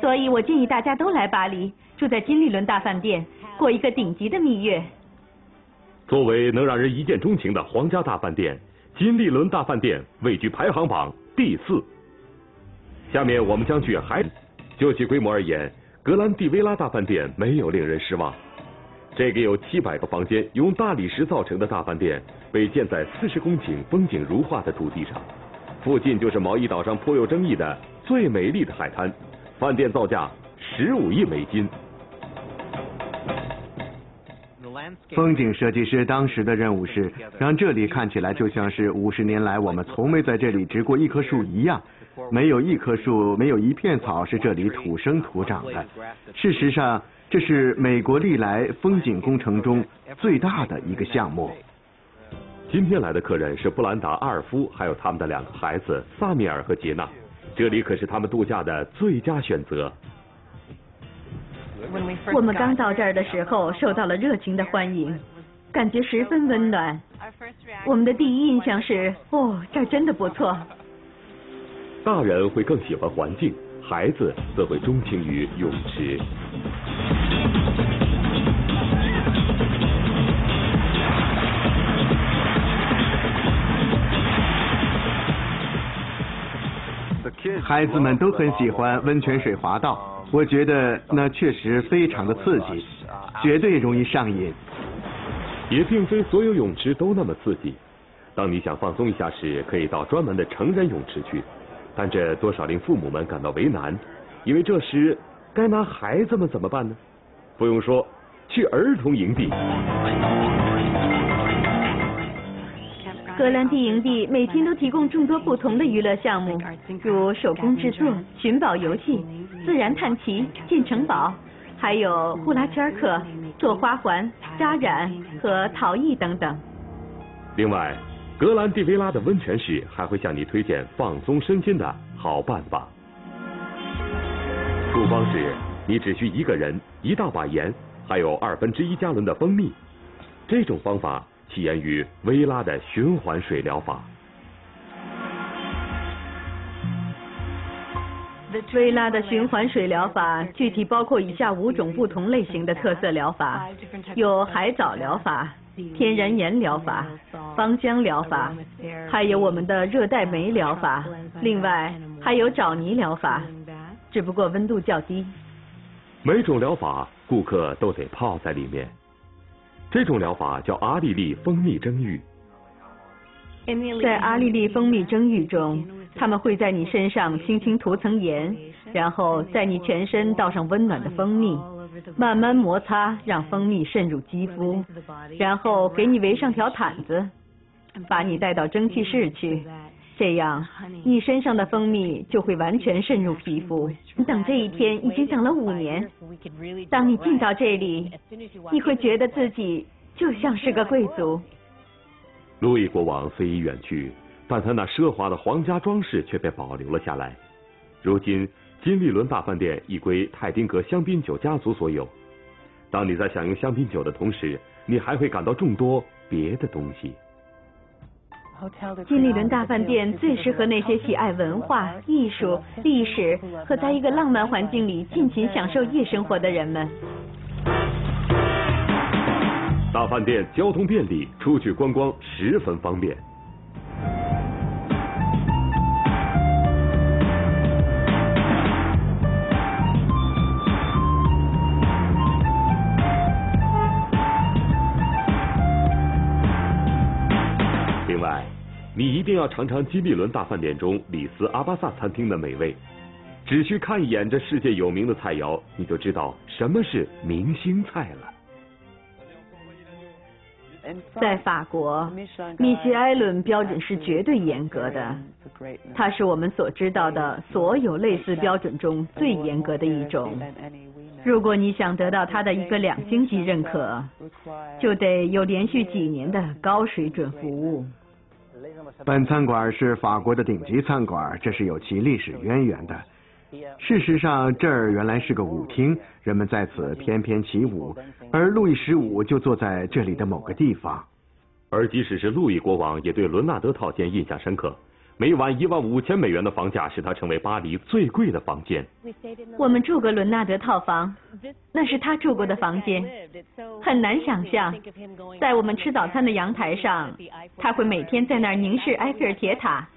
所以我建议大家都来巴黎，住在金利伦大饭店，过一个顶级的蜜月。作为能让人一见钟情的皇家大饭店，金利伦大饭店位居排行榜第四。下面我们将去海，就其规模而言，格兰蒂维拉大饭店没有令人失望。这个有七百个房间、用大理石造成的大饭店，被建在四十公顷风景如画的土地上，附近就是毛伊岛上颇有争议的最美丽的海滩。饭店造价十五亿美金。风景设计师当时的任务是让这里看起来就像是五十年来我们从没在这里植过一棵树一样，没有一棵树，没有一片草是这里土生土长的。事实上。这是美国历来风景工程中最大的一个项目。今天来的客人是布兰达、阿尔夫，还有他们的两个孩子萨米尔和杰娜。这里可是他们度假的最佳选择。我们刚到这儿的时候，受到了热情的欢迎，感觉十分温暖。我们的第一印象是，哦，这儿真的不错。大人会更喜欢环境，孩子则会钟情于泳池。孩子们都很喜欢温泉水滑道，我觉得那确实非常的刺激，绝对容易上瘾。也并非所有泳池都那么刺激。当你想放松一下时，可以到专门的成人泳池去，但这多少令父母们感到为难，因为这时该拿孩子们怎么办呢？不用说，去儿童营地。格兰蒂营地每天都提供众多不同的娱乐项目，如手工制作、寻宝游戏、自然探奇、建城堡，还有呼啦圈课、做花环、扎染和陶艺等等。另外。格兰蒂维拉的温泉室还会向你推荐放松身心的好办法。处方是：你只需一个人、一大把盐，还有二分之一加仑的蜂蜜。这种方法起源于薇拉的循环水疗法。薇拉的循环水疗法具体包括以下五种不同类型的特色疗法：有海藻疗法。天然盐疗法、芳香疗法，还有我们的热带酶疗法，另外还有沼泥疗法，只不过温度较低。每种疗法顾客都得泡在里面。这种疗法叫阿丽丽蜂蜜蒸浴。在阿丽丽蜂蜜蒸浴中，他们会在你身上轻轻涂层盐，然后在你全身倒上温暖的蜂蜜。慢慢摩擦，让蜂蜜渗入肌肤，然后给你围上条毯子，把你带到蒸汽室去，这样你身上的蜂蜜就会完全渗入皮肤。你等这一天已经等了五年，当你进到这里，你会觉得自己就像是个贵族。路易国王虽已远去，但他那奢华的皇家装饰却被保留了下来。如今。金利伦大饭店已归泰丁格香槟酒家族所有。当你在享用香槟酒的同时，你还会感到众多别的东西。金利伦大饭店最适合那些喜爱文化艺术、历史和在一个浪漫环境里尽情享受夜生活的人们。大饭店交通便利，出去观光十分方便。要尝尝金利伦大饭店中里斯阿巴萨餐厅的美味，只需看一眼这世界有名的菜肴，你就知道什么是明星菜了。在法国，米其埃伦标准是绝对严格的，它是我们所知道的所有类似标准中最严格的一种。如果你想得到它的一个两星级认可，就得有连续几年的高水准服务。本餐馆是法国的顶级餐馆，这是有其历史渊源的。事实上，这儿原来是个舞厅，人们在此翩翩起舞，而路易十五就坐在这里的某个地方。而即使是路易国王，也对伦纳德套间印象深刻。每晚一万五千美元的房价使它成为巴黎最贵的房间。我们住过伦纳德套房，那是他住过的房间。很难想象，在我们吃早餐的阳台上，他会每天在那儿凝视埃菲尔铁塔。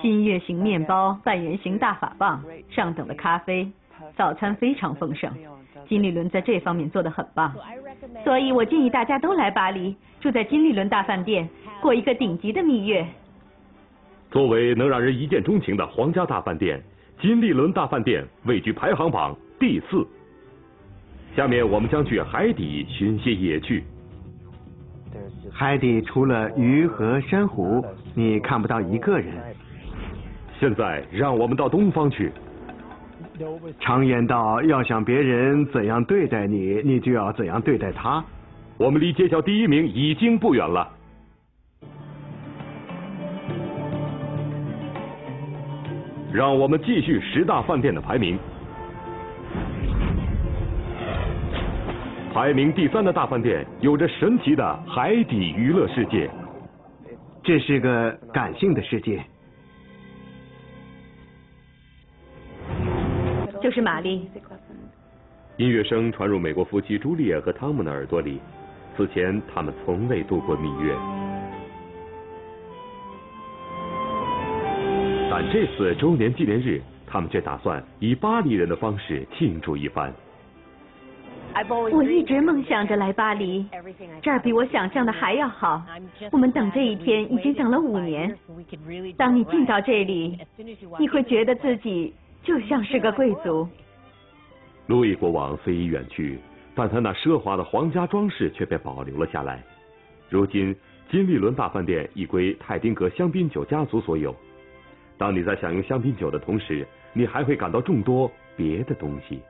新月形面包、半圆形大法棒、上等的咖啡，早餐非常丰盛。金利伦在这方面做得很棒，所以我建议大家都来巴黎，住在金利伦大饭店，过一个顶级的蜜月。作为能让人一见钟情的皇家大饭店，金利伦大饭店位居排行榜第四。下面我们将去海底寻些野趣。海底除了鱼和珊瑚，你看不到一个人。现在让我们到东方去。常言道，要想别人怎样对待你，你就要怎样对待他。我们离揭晓第一名已经不远了。让我们继续十大饭店的排名。排名第三的大饭店有着神奇的海底娱乐世界，这是个感性的世界。就是玛丽。音乐声传入美国夫妻朱丽叶和汤姆的耳朵里，此前他们从未度过蜜月。但这次周年纪念日，他们却打算以巴黎人的方式庆祝一番。我一直梦想着来巴黎，这儿比我想象的还要好。我们等这一天已经等了五年。当你进到这里，你会觉得自己就像是个贵族。路易国王虽已远去，但他那奢华的皇家装饰却被保留了下来。如今，金利伦大饭店已归泰丁格香槟酒家族所有。当你在享用香槟酒的同时，你还会感到众多别的东西。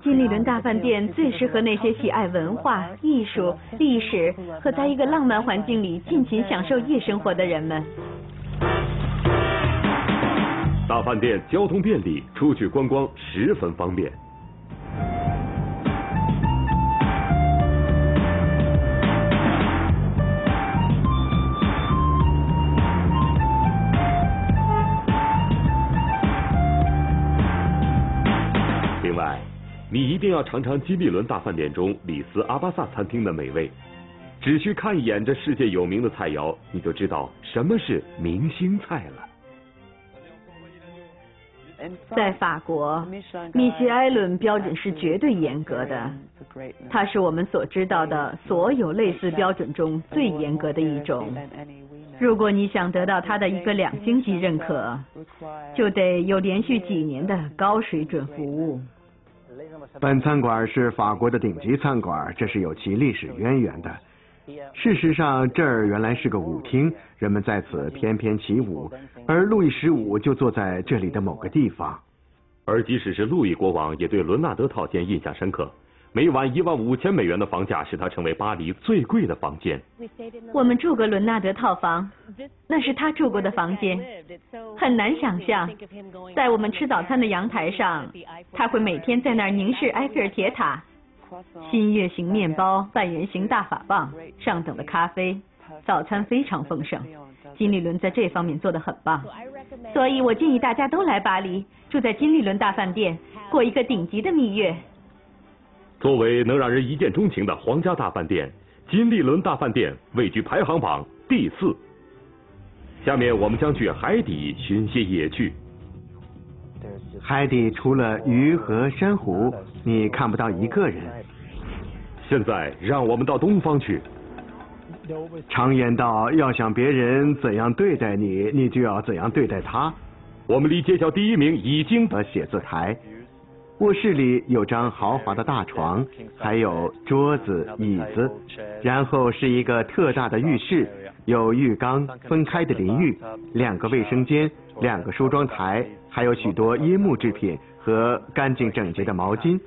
金利伦大饭店最适合那些喜爱文化、艺术、历史和在一个浪漫环境里尽情享受夜生活的人们。大饭店交通便利，出去观光十分方便。你一定要尝尝金利伦大饭店中里斯阿巴萨餐厅的美味。只需看一眼这世界有名的菜肴，你就知道什么是明星菜了。在法国，米歇埃伦标准是绝对严格的，它是我们所知道的所有类似标准中最严格的一种。如果你想得到它的一个两星级认可，就得有连续几年的高水准服务。本餐馆是法国的顶级餐馆，这是有其历史渊源的。事实上，这儿原来是个舞厅，人们在此翩翩起舞，而路易十五就坐在这里的某个地方。而即使是路易国王，也对伦纳德套间印象深刻。每晚一万五千美元的房价使它成为巴黎最贵的房间。我们住过伦纳德套房，那是他住过的房间。很难想象，在我们吃早餐的阳台上，他会每天在那儿凝视埃菲尔铁塔。新月形面包、半圆形大法棒、上等的咖啡，早餐非常丰盛。金利伦在这方面做得很棒，所以我建议大家都来巴黎，住在金利伦大饭店，过一个顶级的蜜月。作为能让人一见钟情的皇家大饭店，金利伦大饭店位居排行榜第四。下面我们将去海底寻些野趣。海底除了鱼和珊瑚，你看不到一个人。现在让我们到东方去。常言道，要想别人怎样对待你，你就要怎样对待他。我们离街角第一名已经的写字台，卧室里有张豪华的大床，还有桌子、椅子，然后是一个特大的浴室，有浴缸、分开的淋浴、两个卫生间、两个梳妆台。还有许多椰木制品和干净整洁的毛巾。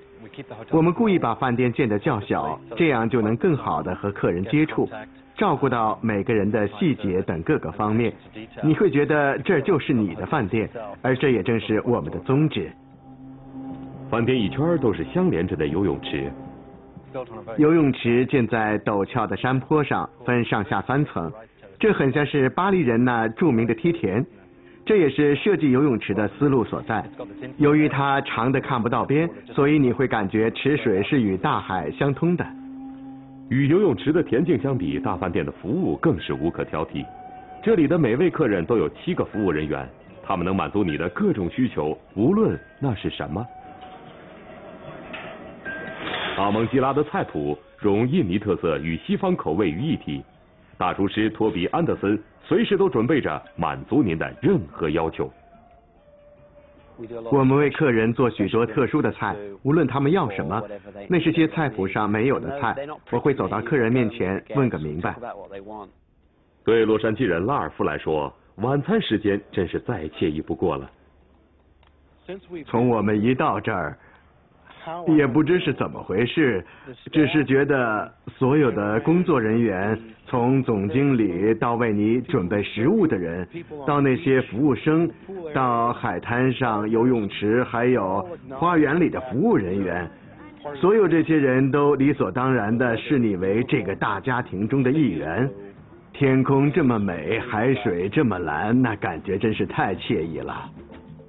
我们故意把饭店建得较小，这样就能更好的和客人接触，照顾到每个人的细节等各个方面。你会觉得这就是你的饭店，而这也正是我们的宗旨。饭店一圈都是相连着的游泳池。游泳池建在陡峭的山坡上，分上下三层，这很像是巴黎人那著名的梯田。这也是设计游泳池的思路所在。由于它长的看不到边，所以你会感觉池水是与大海相通的。与游泳池的恬静相比，大饭店的服务更是无可挑剔。这里的每位客人都有七个服务人员，他们能满足你的各种需求，无论那是什么。阿蒙基拉的菜谱融印尼特色与西方口味于一体。大厨师托比·安德森随时都准备着满足您的任何要求。我们为客人做许多特殊的菜，无论他们要什么，那是些菜谱上没有的菜，我会走到客人面前问个明白。对洛杉矶人拉尔夫来说，晚餐时间真是再惬意不过了。从我们一到这儿。也不知是怎么回事，只是觉得所有的工作人员，从总经理到为你准备食物的人，到那些服务生，到海滩上游泳池，还有花园里的服务人员，所有这些人都理所当然的视你为这个大家庭中的一员。天空这么美，海水这么蓝，那感觉真是太惬意了。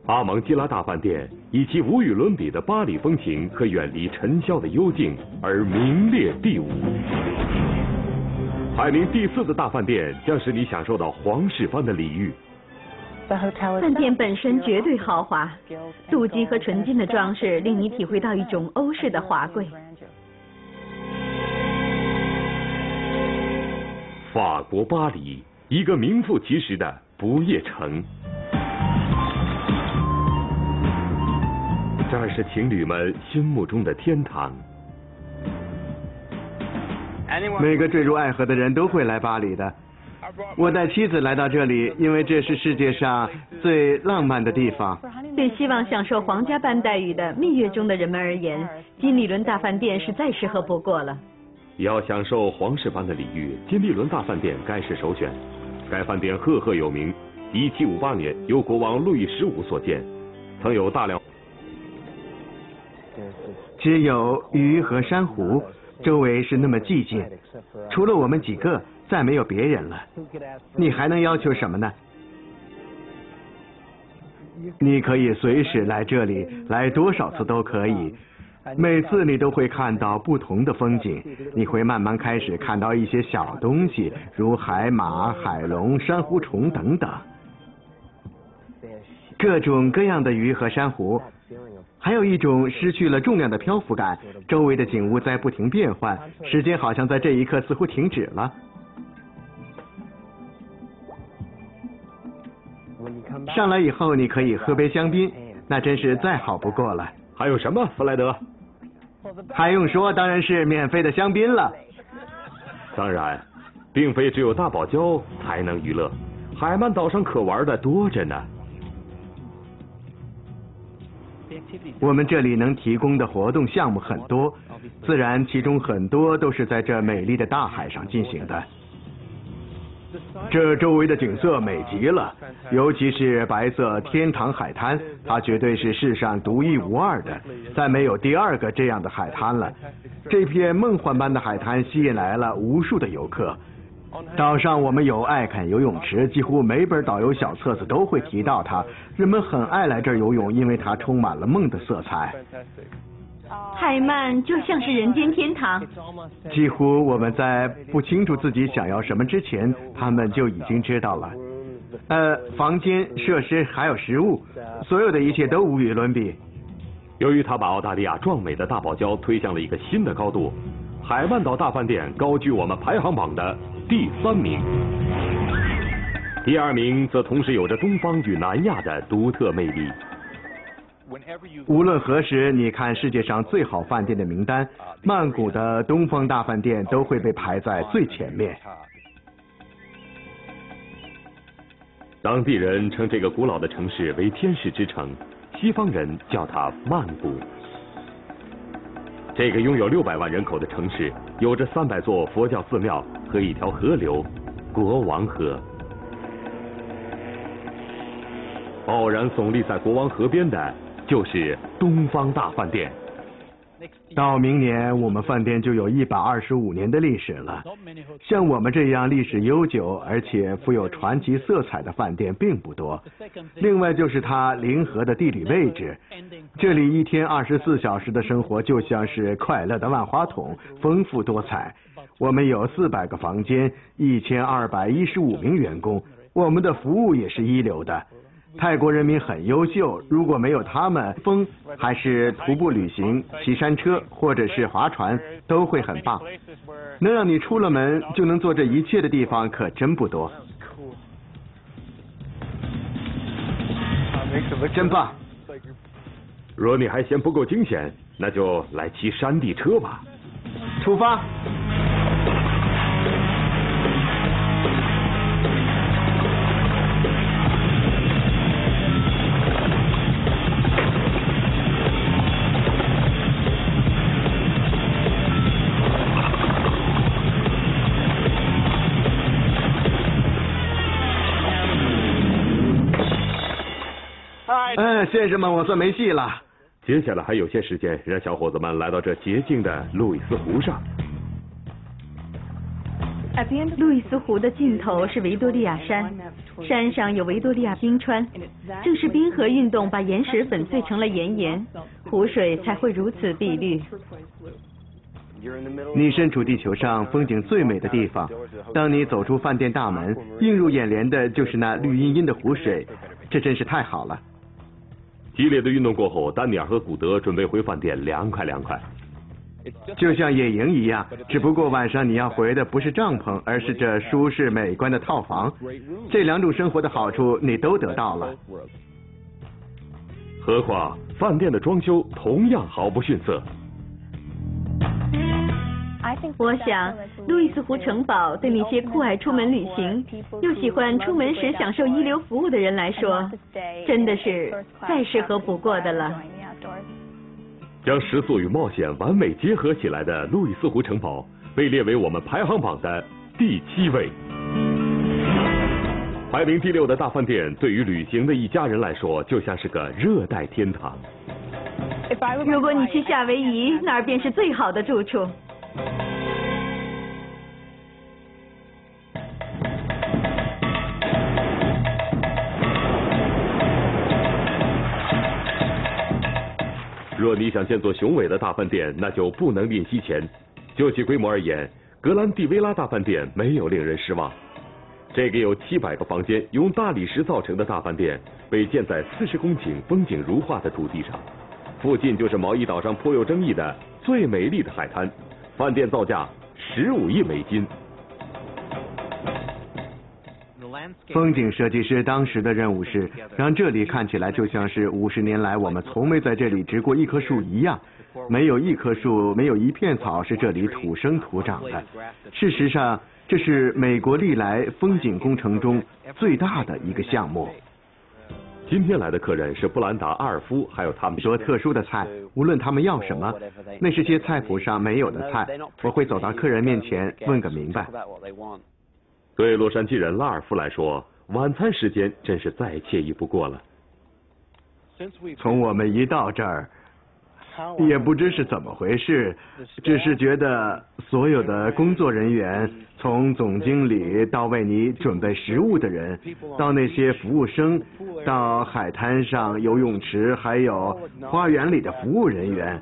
阿蒙基拉大饭店以其无与伦比的巴黎风情和远离尘嚣的幽静而名列第五。排名第四的大饭店将使你享受到皇室般的礼遇。饭店本身绝对豪华，镀金和纯金的装饰令你体会到一种欧式的华贵。法国巴黎，一个名副其实的不夜城。这儿是情侣们心目中的天堂。每个坠入爱河的人都会来巴黎的。我带妻子来到这里，因为这是世界上最浪漫的地方。对希望享受皇家般待遇的蜜月中的人们而言，金利伦大饭店是再适合不过了。要享受皇室般的礼遇，金利伦大饭店该是首选。该饭店赫赫有名一七五八年由国王路易十五所建，曾有大量。只有鱼和珊瑚，周围是那么寂静，除了我们几个。再没有别人了，你还能要求什么呢？你可以随时来这里，来多少次都可以。每次你都会看到不同的风景，你会慢慢开始看到一些小东西，如海马、海龙、珊瑚虫等等，各种各样的鱼和珊瑚。还有一种失去了重量的漂浮感，周围的景物在不停变换，时间好像在这一刻似乎停止了。上来以后，你可以喝杯香槟，那真是再好不过了。还有什么，弗莱德？还用说，当然是免费的香槟了。当然，并非只有大堡礁才能娱乐，海曼岛上可玩的多着呢。我们这里能提供的活动项目很多，自然其中很多都是在这美丽的大海上进行的。这周围的景色美极了，尤其是白色天堂海滩，它绝对是世上独一无二的，再没有第二个这样的海滩了。这片梦幻般的海滩吸引来了无数的游客。岛上我们有爱肯游泳池，几乎每本导游小册子都会提到它。人们很爱来这儿游泳，因为它充满了梦的色彩。海曼就像是人间天堂。几乎我们在不清楚自己想要什么之前，他们就已经知道了。呃，房间、设施还有食物，所有的一切都无与伦比。由于他把澳大利亚壮美的大堡礁推向了一个新的高度，海曼岛大饭店高居我们排行榜的第三名。第二名则同时有着东方与南亚的独特魅力。无论何时，你看世界上最好饭店的名单，曼谷的东方大饭店都会被排在最前面。当地人称这个古老的城市为天使之城，西方人叫它曼谷。这个拥有六百万人口的城市，有着三百座佛教寺庙和一条河流——国王河。傲然耸立在国王河边的。就是东方大饭店。到明年，我们饭店就有一百二十五年的历史了。像我们这样历史悠久而且富有传奇色彩的饭店并不多。另外就是它临河的地理位置，这里一天二十四小时的生活就像是快乐的万花筒，丰富多彩。我们有四百个房间，一千二百一十五名员工，我们的服务也是一流的。泰国人民很优秀，如果没有他们，风还是徒步旅行、骑山车或者是划船都会很棒。能让你出了门就能做这一切的地方可真不多。真棒！若你还嫌不够惊险，那就来骑山地车吧。出发！先生们，我算没戏了。接下来还有些时间，让小伙子们来到这洁净的路易斯湖上。路易斯湖的尽头是维多利亚山，山上有维多利亚冰川，正是冰河运动把岩石粉碎成了岩岩，湖水才会如此碧绿。你身处地球上风景最美的地方，当你走出饭店大门，映入眼帘的就是那绿茵茵的湖水。这真是太好了。激烈的运动过后，丹尼尔和古德准备回饭店凉快凉快。就像野营一样，只不过晚上你要回的不是帐篷，而是这舒适美观的套房。这两种生活的好处你都得到了。何况饭店的装修同样毫不逊色。我想，路易斯湖城堡对那些酷爱出门旅行又喜欢出门时享受一流服务的人来说，真的是再适合不过的了。将食宿与冒险完美结合起来的路易斯湖城堡，被列为我们排行榜的第七位。排名第六的大饭店，对于旅行的一家人来说，就像是个热带天堂。如果你去夏威夷，那儿便是最好的住处。若你想建座雄伟的大饭店，那就不能吝惜钱。就其规模而言，格兰蒂维拉大饭店没有令人失望。这个有七百个房间、用大理石造成的大饭店，被建在四十公顷风景如画的土地上，附近就是毛伊岛上颇有争议的最美丽的海滩。饭店造价十五亿美金。风景设计师当时的任务是让这里看起来就像是五十年来我们从没在这里植过一棵树一样，没有一棵树，没有一片草是这里土生土长的。事实上，这是美国历来风景工程中最大的一个项目。今天来的客人是布兰达、阿尔夫，还有他们说特殊的菜，无论他们要什么，那是些菜谱上没有的菜，我会走到客人面前问个明白。对洛杉矶人拉尔夫来说，晚餐时间真是再惬意不过了。从我们一到这儿。也不知是怎么回事，只是觉得所有的工作人员，从总经理到为你准备食物的人，到那些服务生，到海滩上游泳池，还有花园里的服务人员，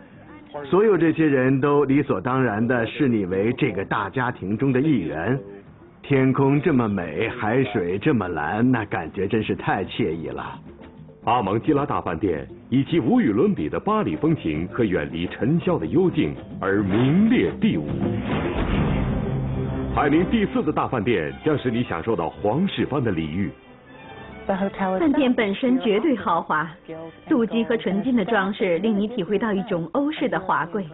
所有这些人都理所当然的视你为这个大家庭中的一员。天空这么美，海水这么蓝，那感觉真是太惬意了。阿蒙基拉大饭店以其无与伦比的巴黎风情和远离尘嚣的幽静而名列第五。排名第四的大饭店将使你享受到皇室般的礼遇。饭店本身绝对豪华，镀金和纯金的装饰令你体会到一种欧式的华贵。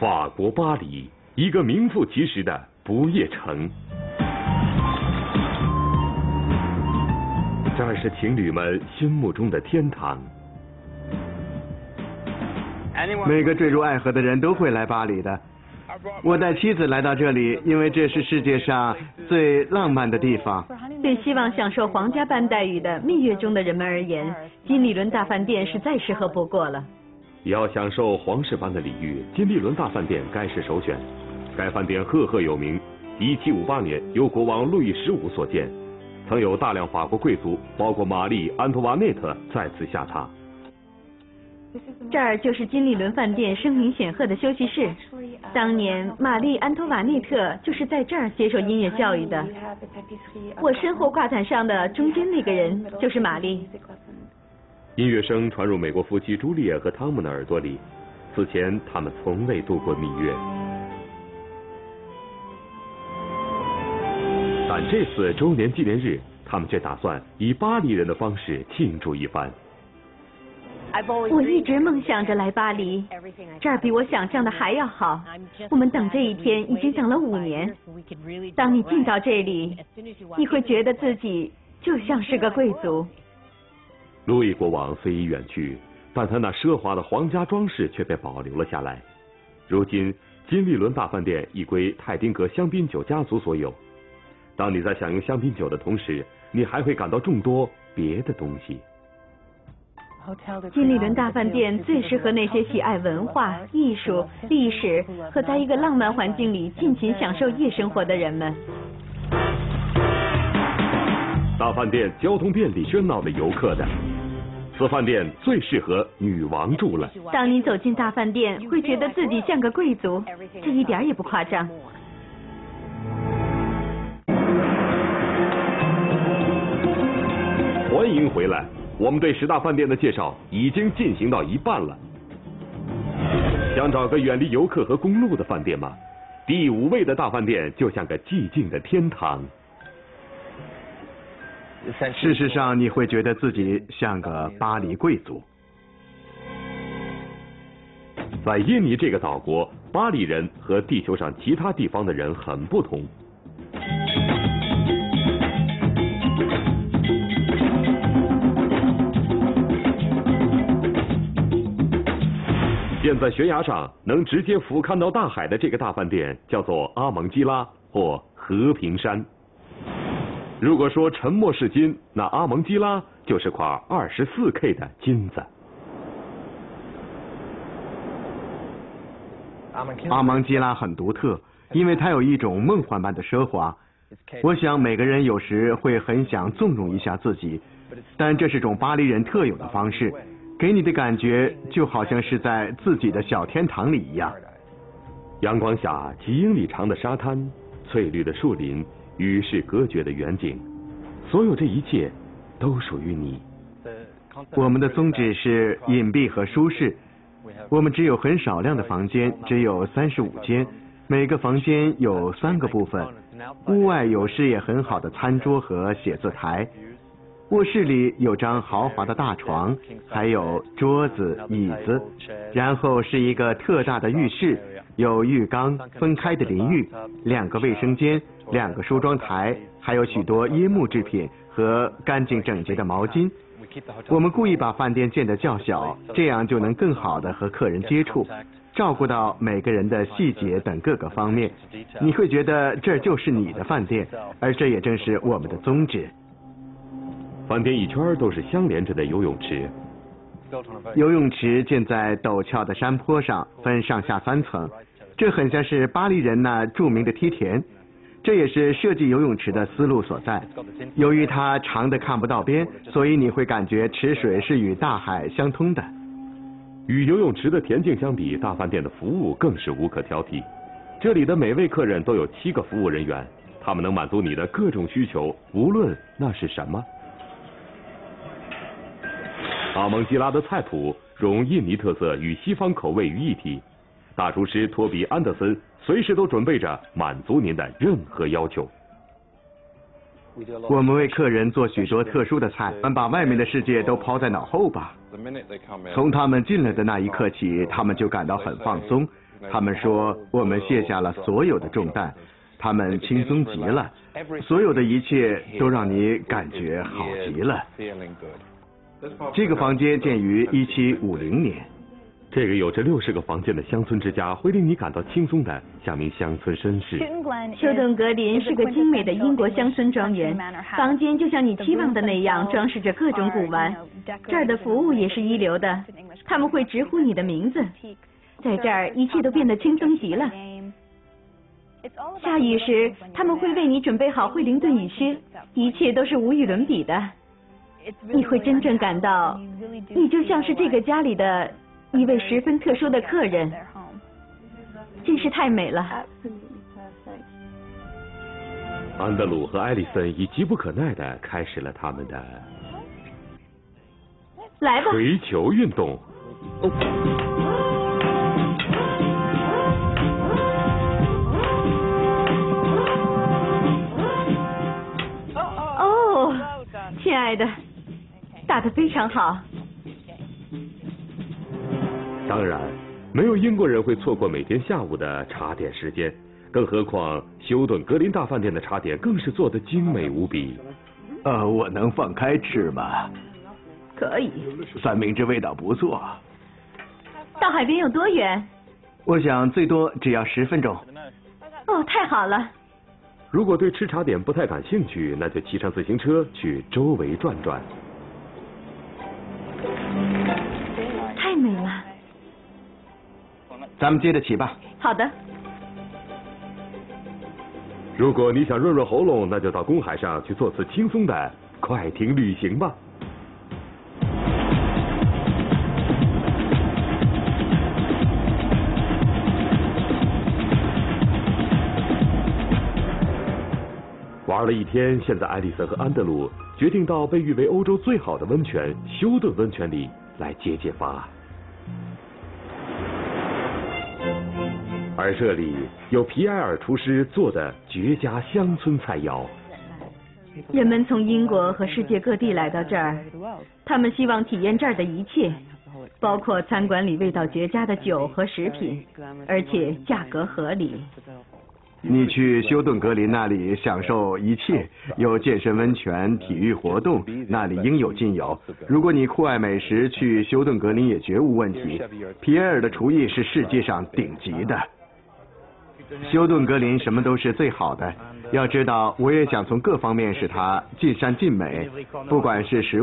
法国巴黎，一个名副其实的不夜城。这儿是情侣们心目中的天堂。每个坠入爱河的人都会来巴黎的。我带妻子来到这里，因为这是世界上最浪漫的地方。对希望享受皇家般待遇的蜜月中的人们而言，金利伦大饭店是再适合不过了。要享受皇室般的礼遇，金利伦大饭店该是首选。该饭店赫赫有名，一七五八年由国王路易十五所建。曾有大量法国贵族，包括玛丽·安托瓦内特在此下榻。这儿就是金利伦饭店声名显赫的休息室。当年玛丽·安托瓦内特就是在这儿接受音乐教育的。我身后挂毯上的中间那个人就是玛丽。音乐声传入美国夫妻朱丽叶和汤姆的耳朵里。此前他们从未度过蜜月。但这次周年纪念日，他们却打算以巴黎人的方式庆祝一番。我一直梦想着来巴黎，这儿比我想象的还要好。我们等这一天已经等了五年。当你进到这里，你会觉得自己就像是个贵族。路易国王虽已远去，但他那奢华的皇家装饰却被保留了下来。如今，金利伦大饭店已归泰丁格香槟酒家族所有。当你在享用香槟酒的同时，你还会感到众多别的东西。金利伦大饭店最适合那些喜爱文化艺术、历史和在一个浪漫环境里尽情享受夜生活的人们。大饭店交通便利，喧闹的游客的。此饭店最适合女王住了。当你走进大饭店，会觉得自己像个贵族，这一点也不夸张。欢迎回来。我们对十大饭店的介绍已经进行到一半了。想找个远离游客和公路的饭店吗？第五位的大饭店就像个寂静的天堂。事实上，你会觉得自己像个巴黎贵族。在印尼这个岛国，巴黎人和地球上其他地方的人很不同。建在悬崖上，能直接俯瞰到大海的这个大饭店叫做阿蒙基拉或和平山。如果说沉默是金，那阿蒙基拉就是块二十四 K 的金子。阿蒙基拉很独特，因为它有一种梦幻般的奢华。我想每个人有时会很想纵容一下自己，但这是种巴黎人特有的方式。给你的感觉就好像是在自己的小天堂里一样。阳光下几英里长的沙滩，翠绿的树林，与世隔绝的远景，所有这一切都属于你。我们的宗旨是隐蔽和舒适。我们只有很少量的房间，只有三十五间，每个房间有三个部分。屋外有视野很好的餐桌和写字台。卧室里有张豪华的大床，还有桌子、椅子，然后是一个特大的浴室，有浴缸、分开的淋浴、两个卫生间、两个梳妆台，还有许多椰木制品和干净整洁的毛巾。我们故意把饭店建得较小，这样就能更好的和客人接触，照顾到每个人的细节等各个方面。你会觉得这就是你的饭店，而这也正是我们的宗旨。饭店一圈都是相连着的游泳池，游泳池建在陡峭的山坡上，分上下三层。这很像是巴黎人那著名的梯田，这也是设计游泳池的思路所在。由于它长的看不到边，所以你会感觉池水是与大海相通的。与游泳池的恬静相比，大饭店的服务更是无可挑剔。这里的每位客人都有七个服务人员，他们能满足你的各种需求，无论那是什么。阿蒙基拉的菜谱融印尼特色与西方口味于一体，大厨师托比安德森随时都准备着满足您的任何要求。我们为客人做许多特殊的菜，们把外面的世界都抛在脑后吧。从他们进来的那一刻起，他们就感到很放松。他们说我们卸下了所有的重担，他们轻松极了，所有的一切都让你感觉好极了。这个房间建于一七五零年。这个有着六十个房间的乡村之家，会令你感到轻松的像名乡村绅士。休顿格林是个精美的英国乡村庄园，房间就像你期望的那样，装饰着各种古玩。这儿的服务也是一流的，他们会直呼你的名字。在这儿，一切都变得轻松极了。下雨时，他们会为你准备好惠灵顿雨靴，一切都是无与伦比的。你会真正感到，你就像是这个家里的一位十分特殊的客人，真是太美了。安德鲁和艾丽森已急不可耐的开始了他们的来吧锤球运动。哦，亲爱的。打得非常好。当然，没有英国人会错过每天下午的茶点时间，更何况休顿格林大饭店的茶点更是做的精美无比。呃，我能放开吃吗？可以。三明治味道不错。到海边有多远？我想最多只要十分钟。哦，太好了。如果对吃茶点不太感兴趣，那就骑上自行车去周围转转。咱们接着骑吧。好的。如果你想润润喉咙，那就到公海上去做次轻松的快艇旅行吧。玩了一天，现在艾丽森和安德鲁决定到被誉为欧洲最好的温泉休顿温泉里来解解乏。而这里有皮埃尔厨师做的绝佳乡村菜肴。人们从英国和世界各地来到这儿，他们希望体验这儿的一切，包括餐馆里味道绝佳的酒和食品，而且价格合理。你去休顿格林那里享受一切，有健身温泉、体育活动，那里应有尽有。如果你酷爱美食，去休顿格林也绝无问题。皮埃尔的厨艺是世界上顶级的。休顿格林什么都是最好的。要知道，我也想从各方面使他尽善尽美，不管是食。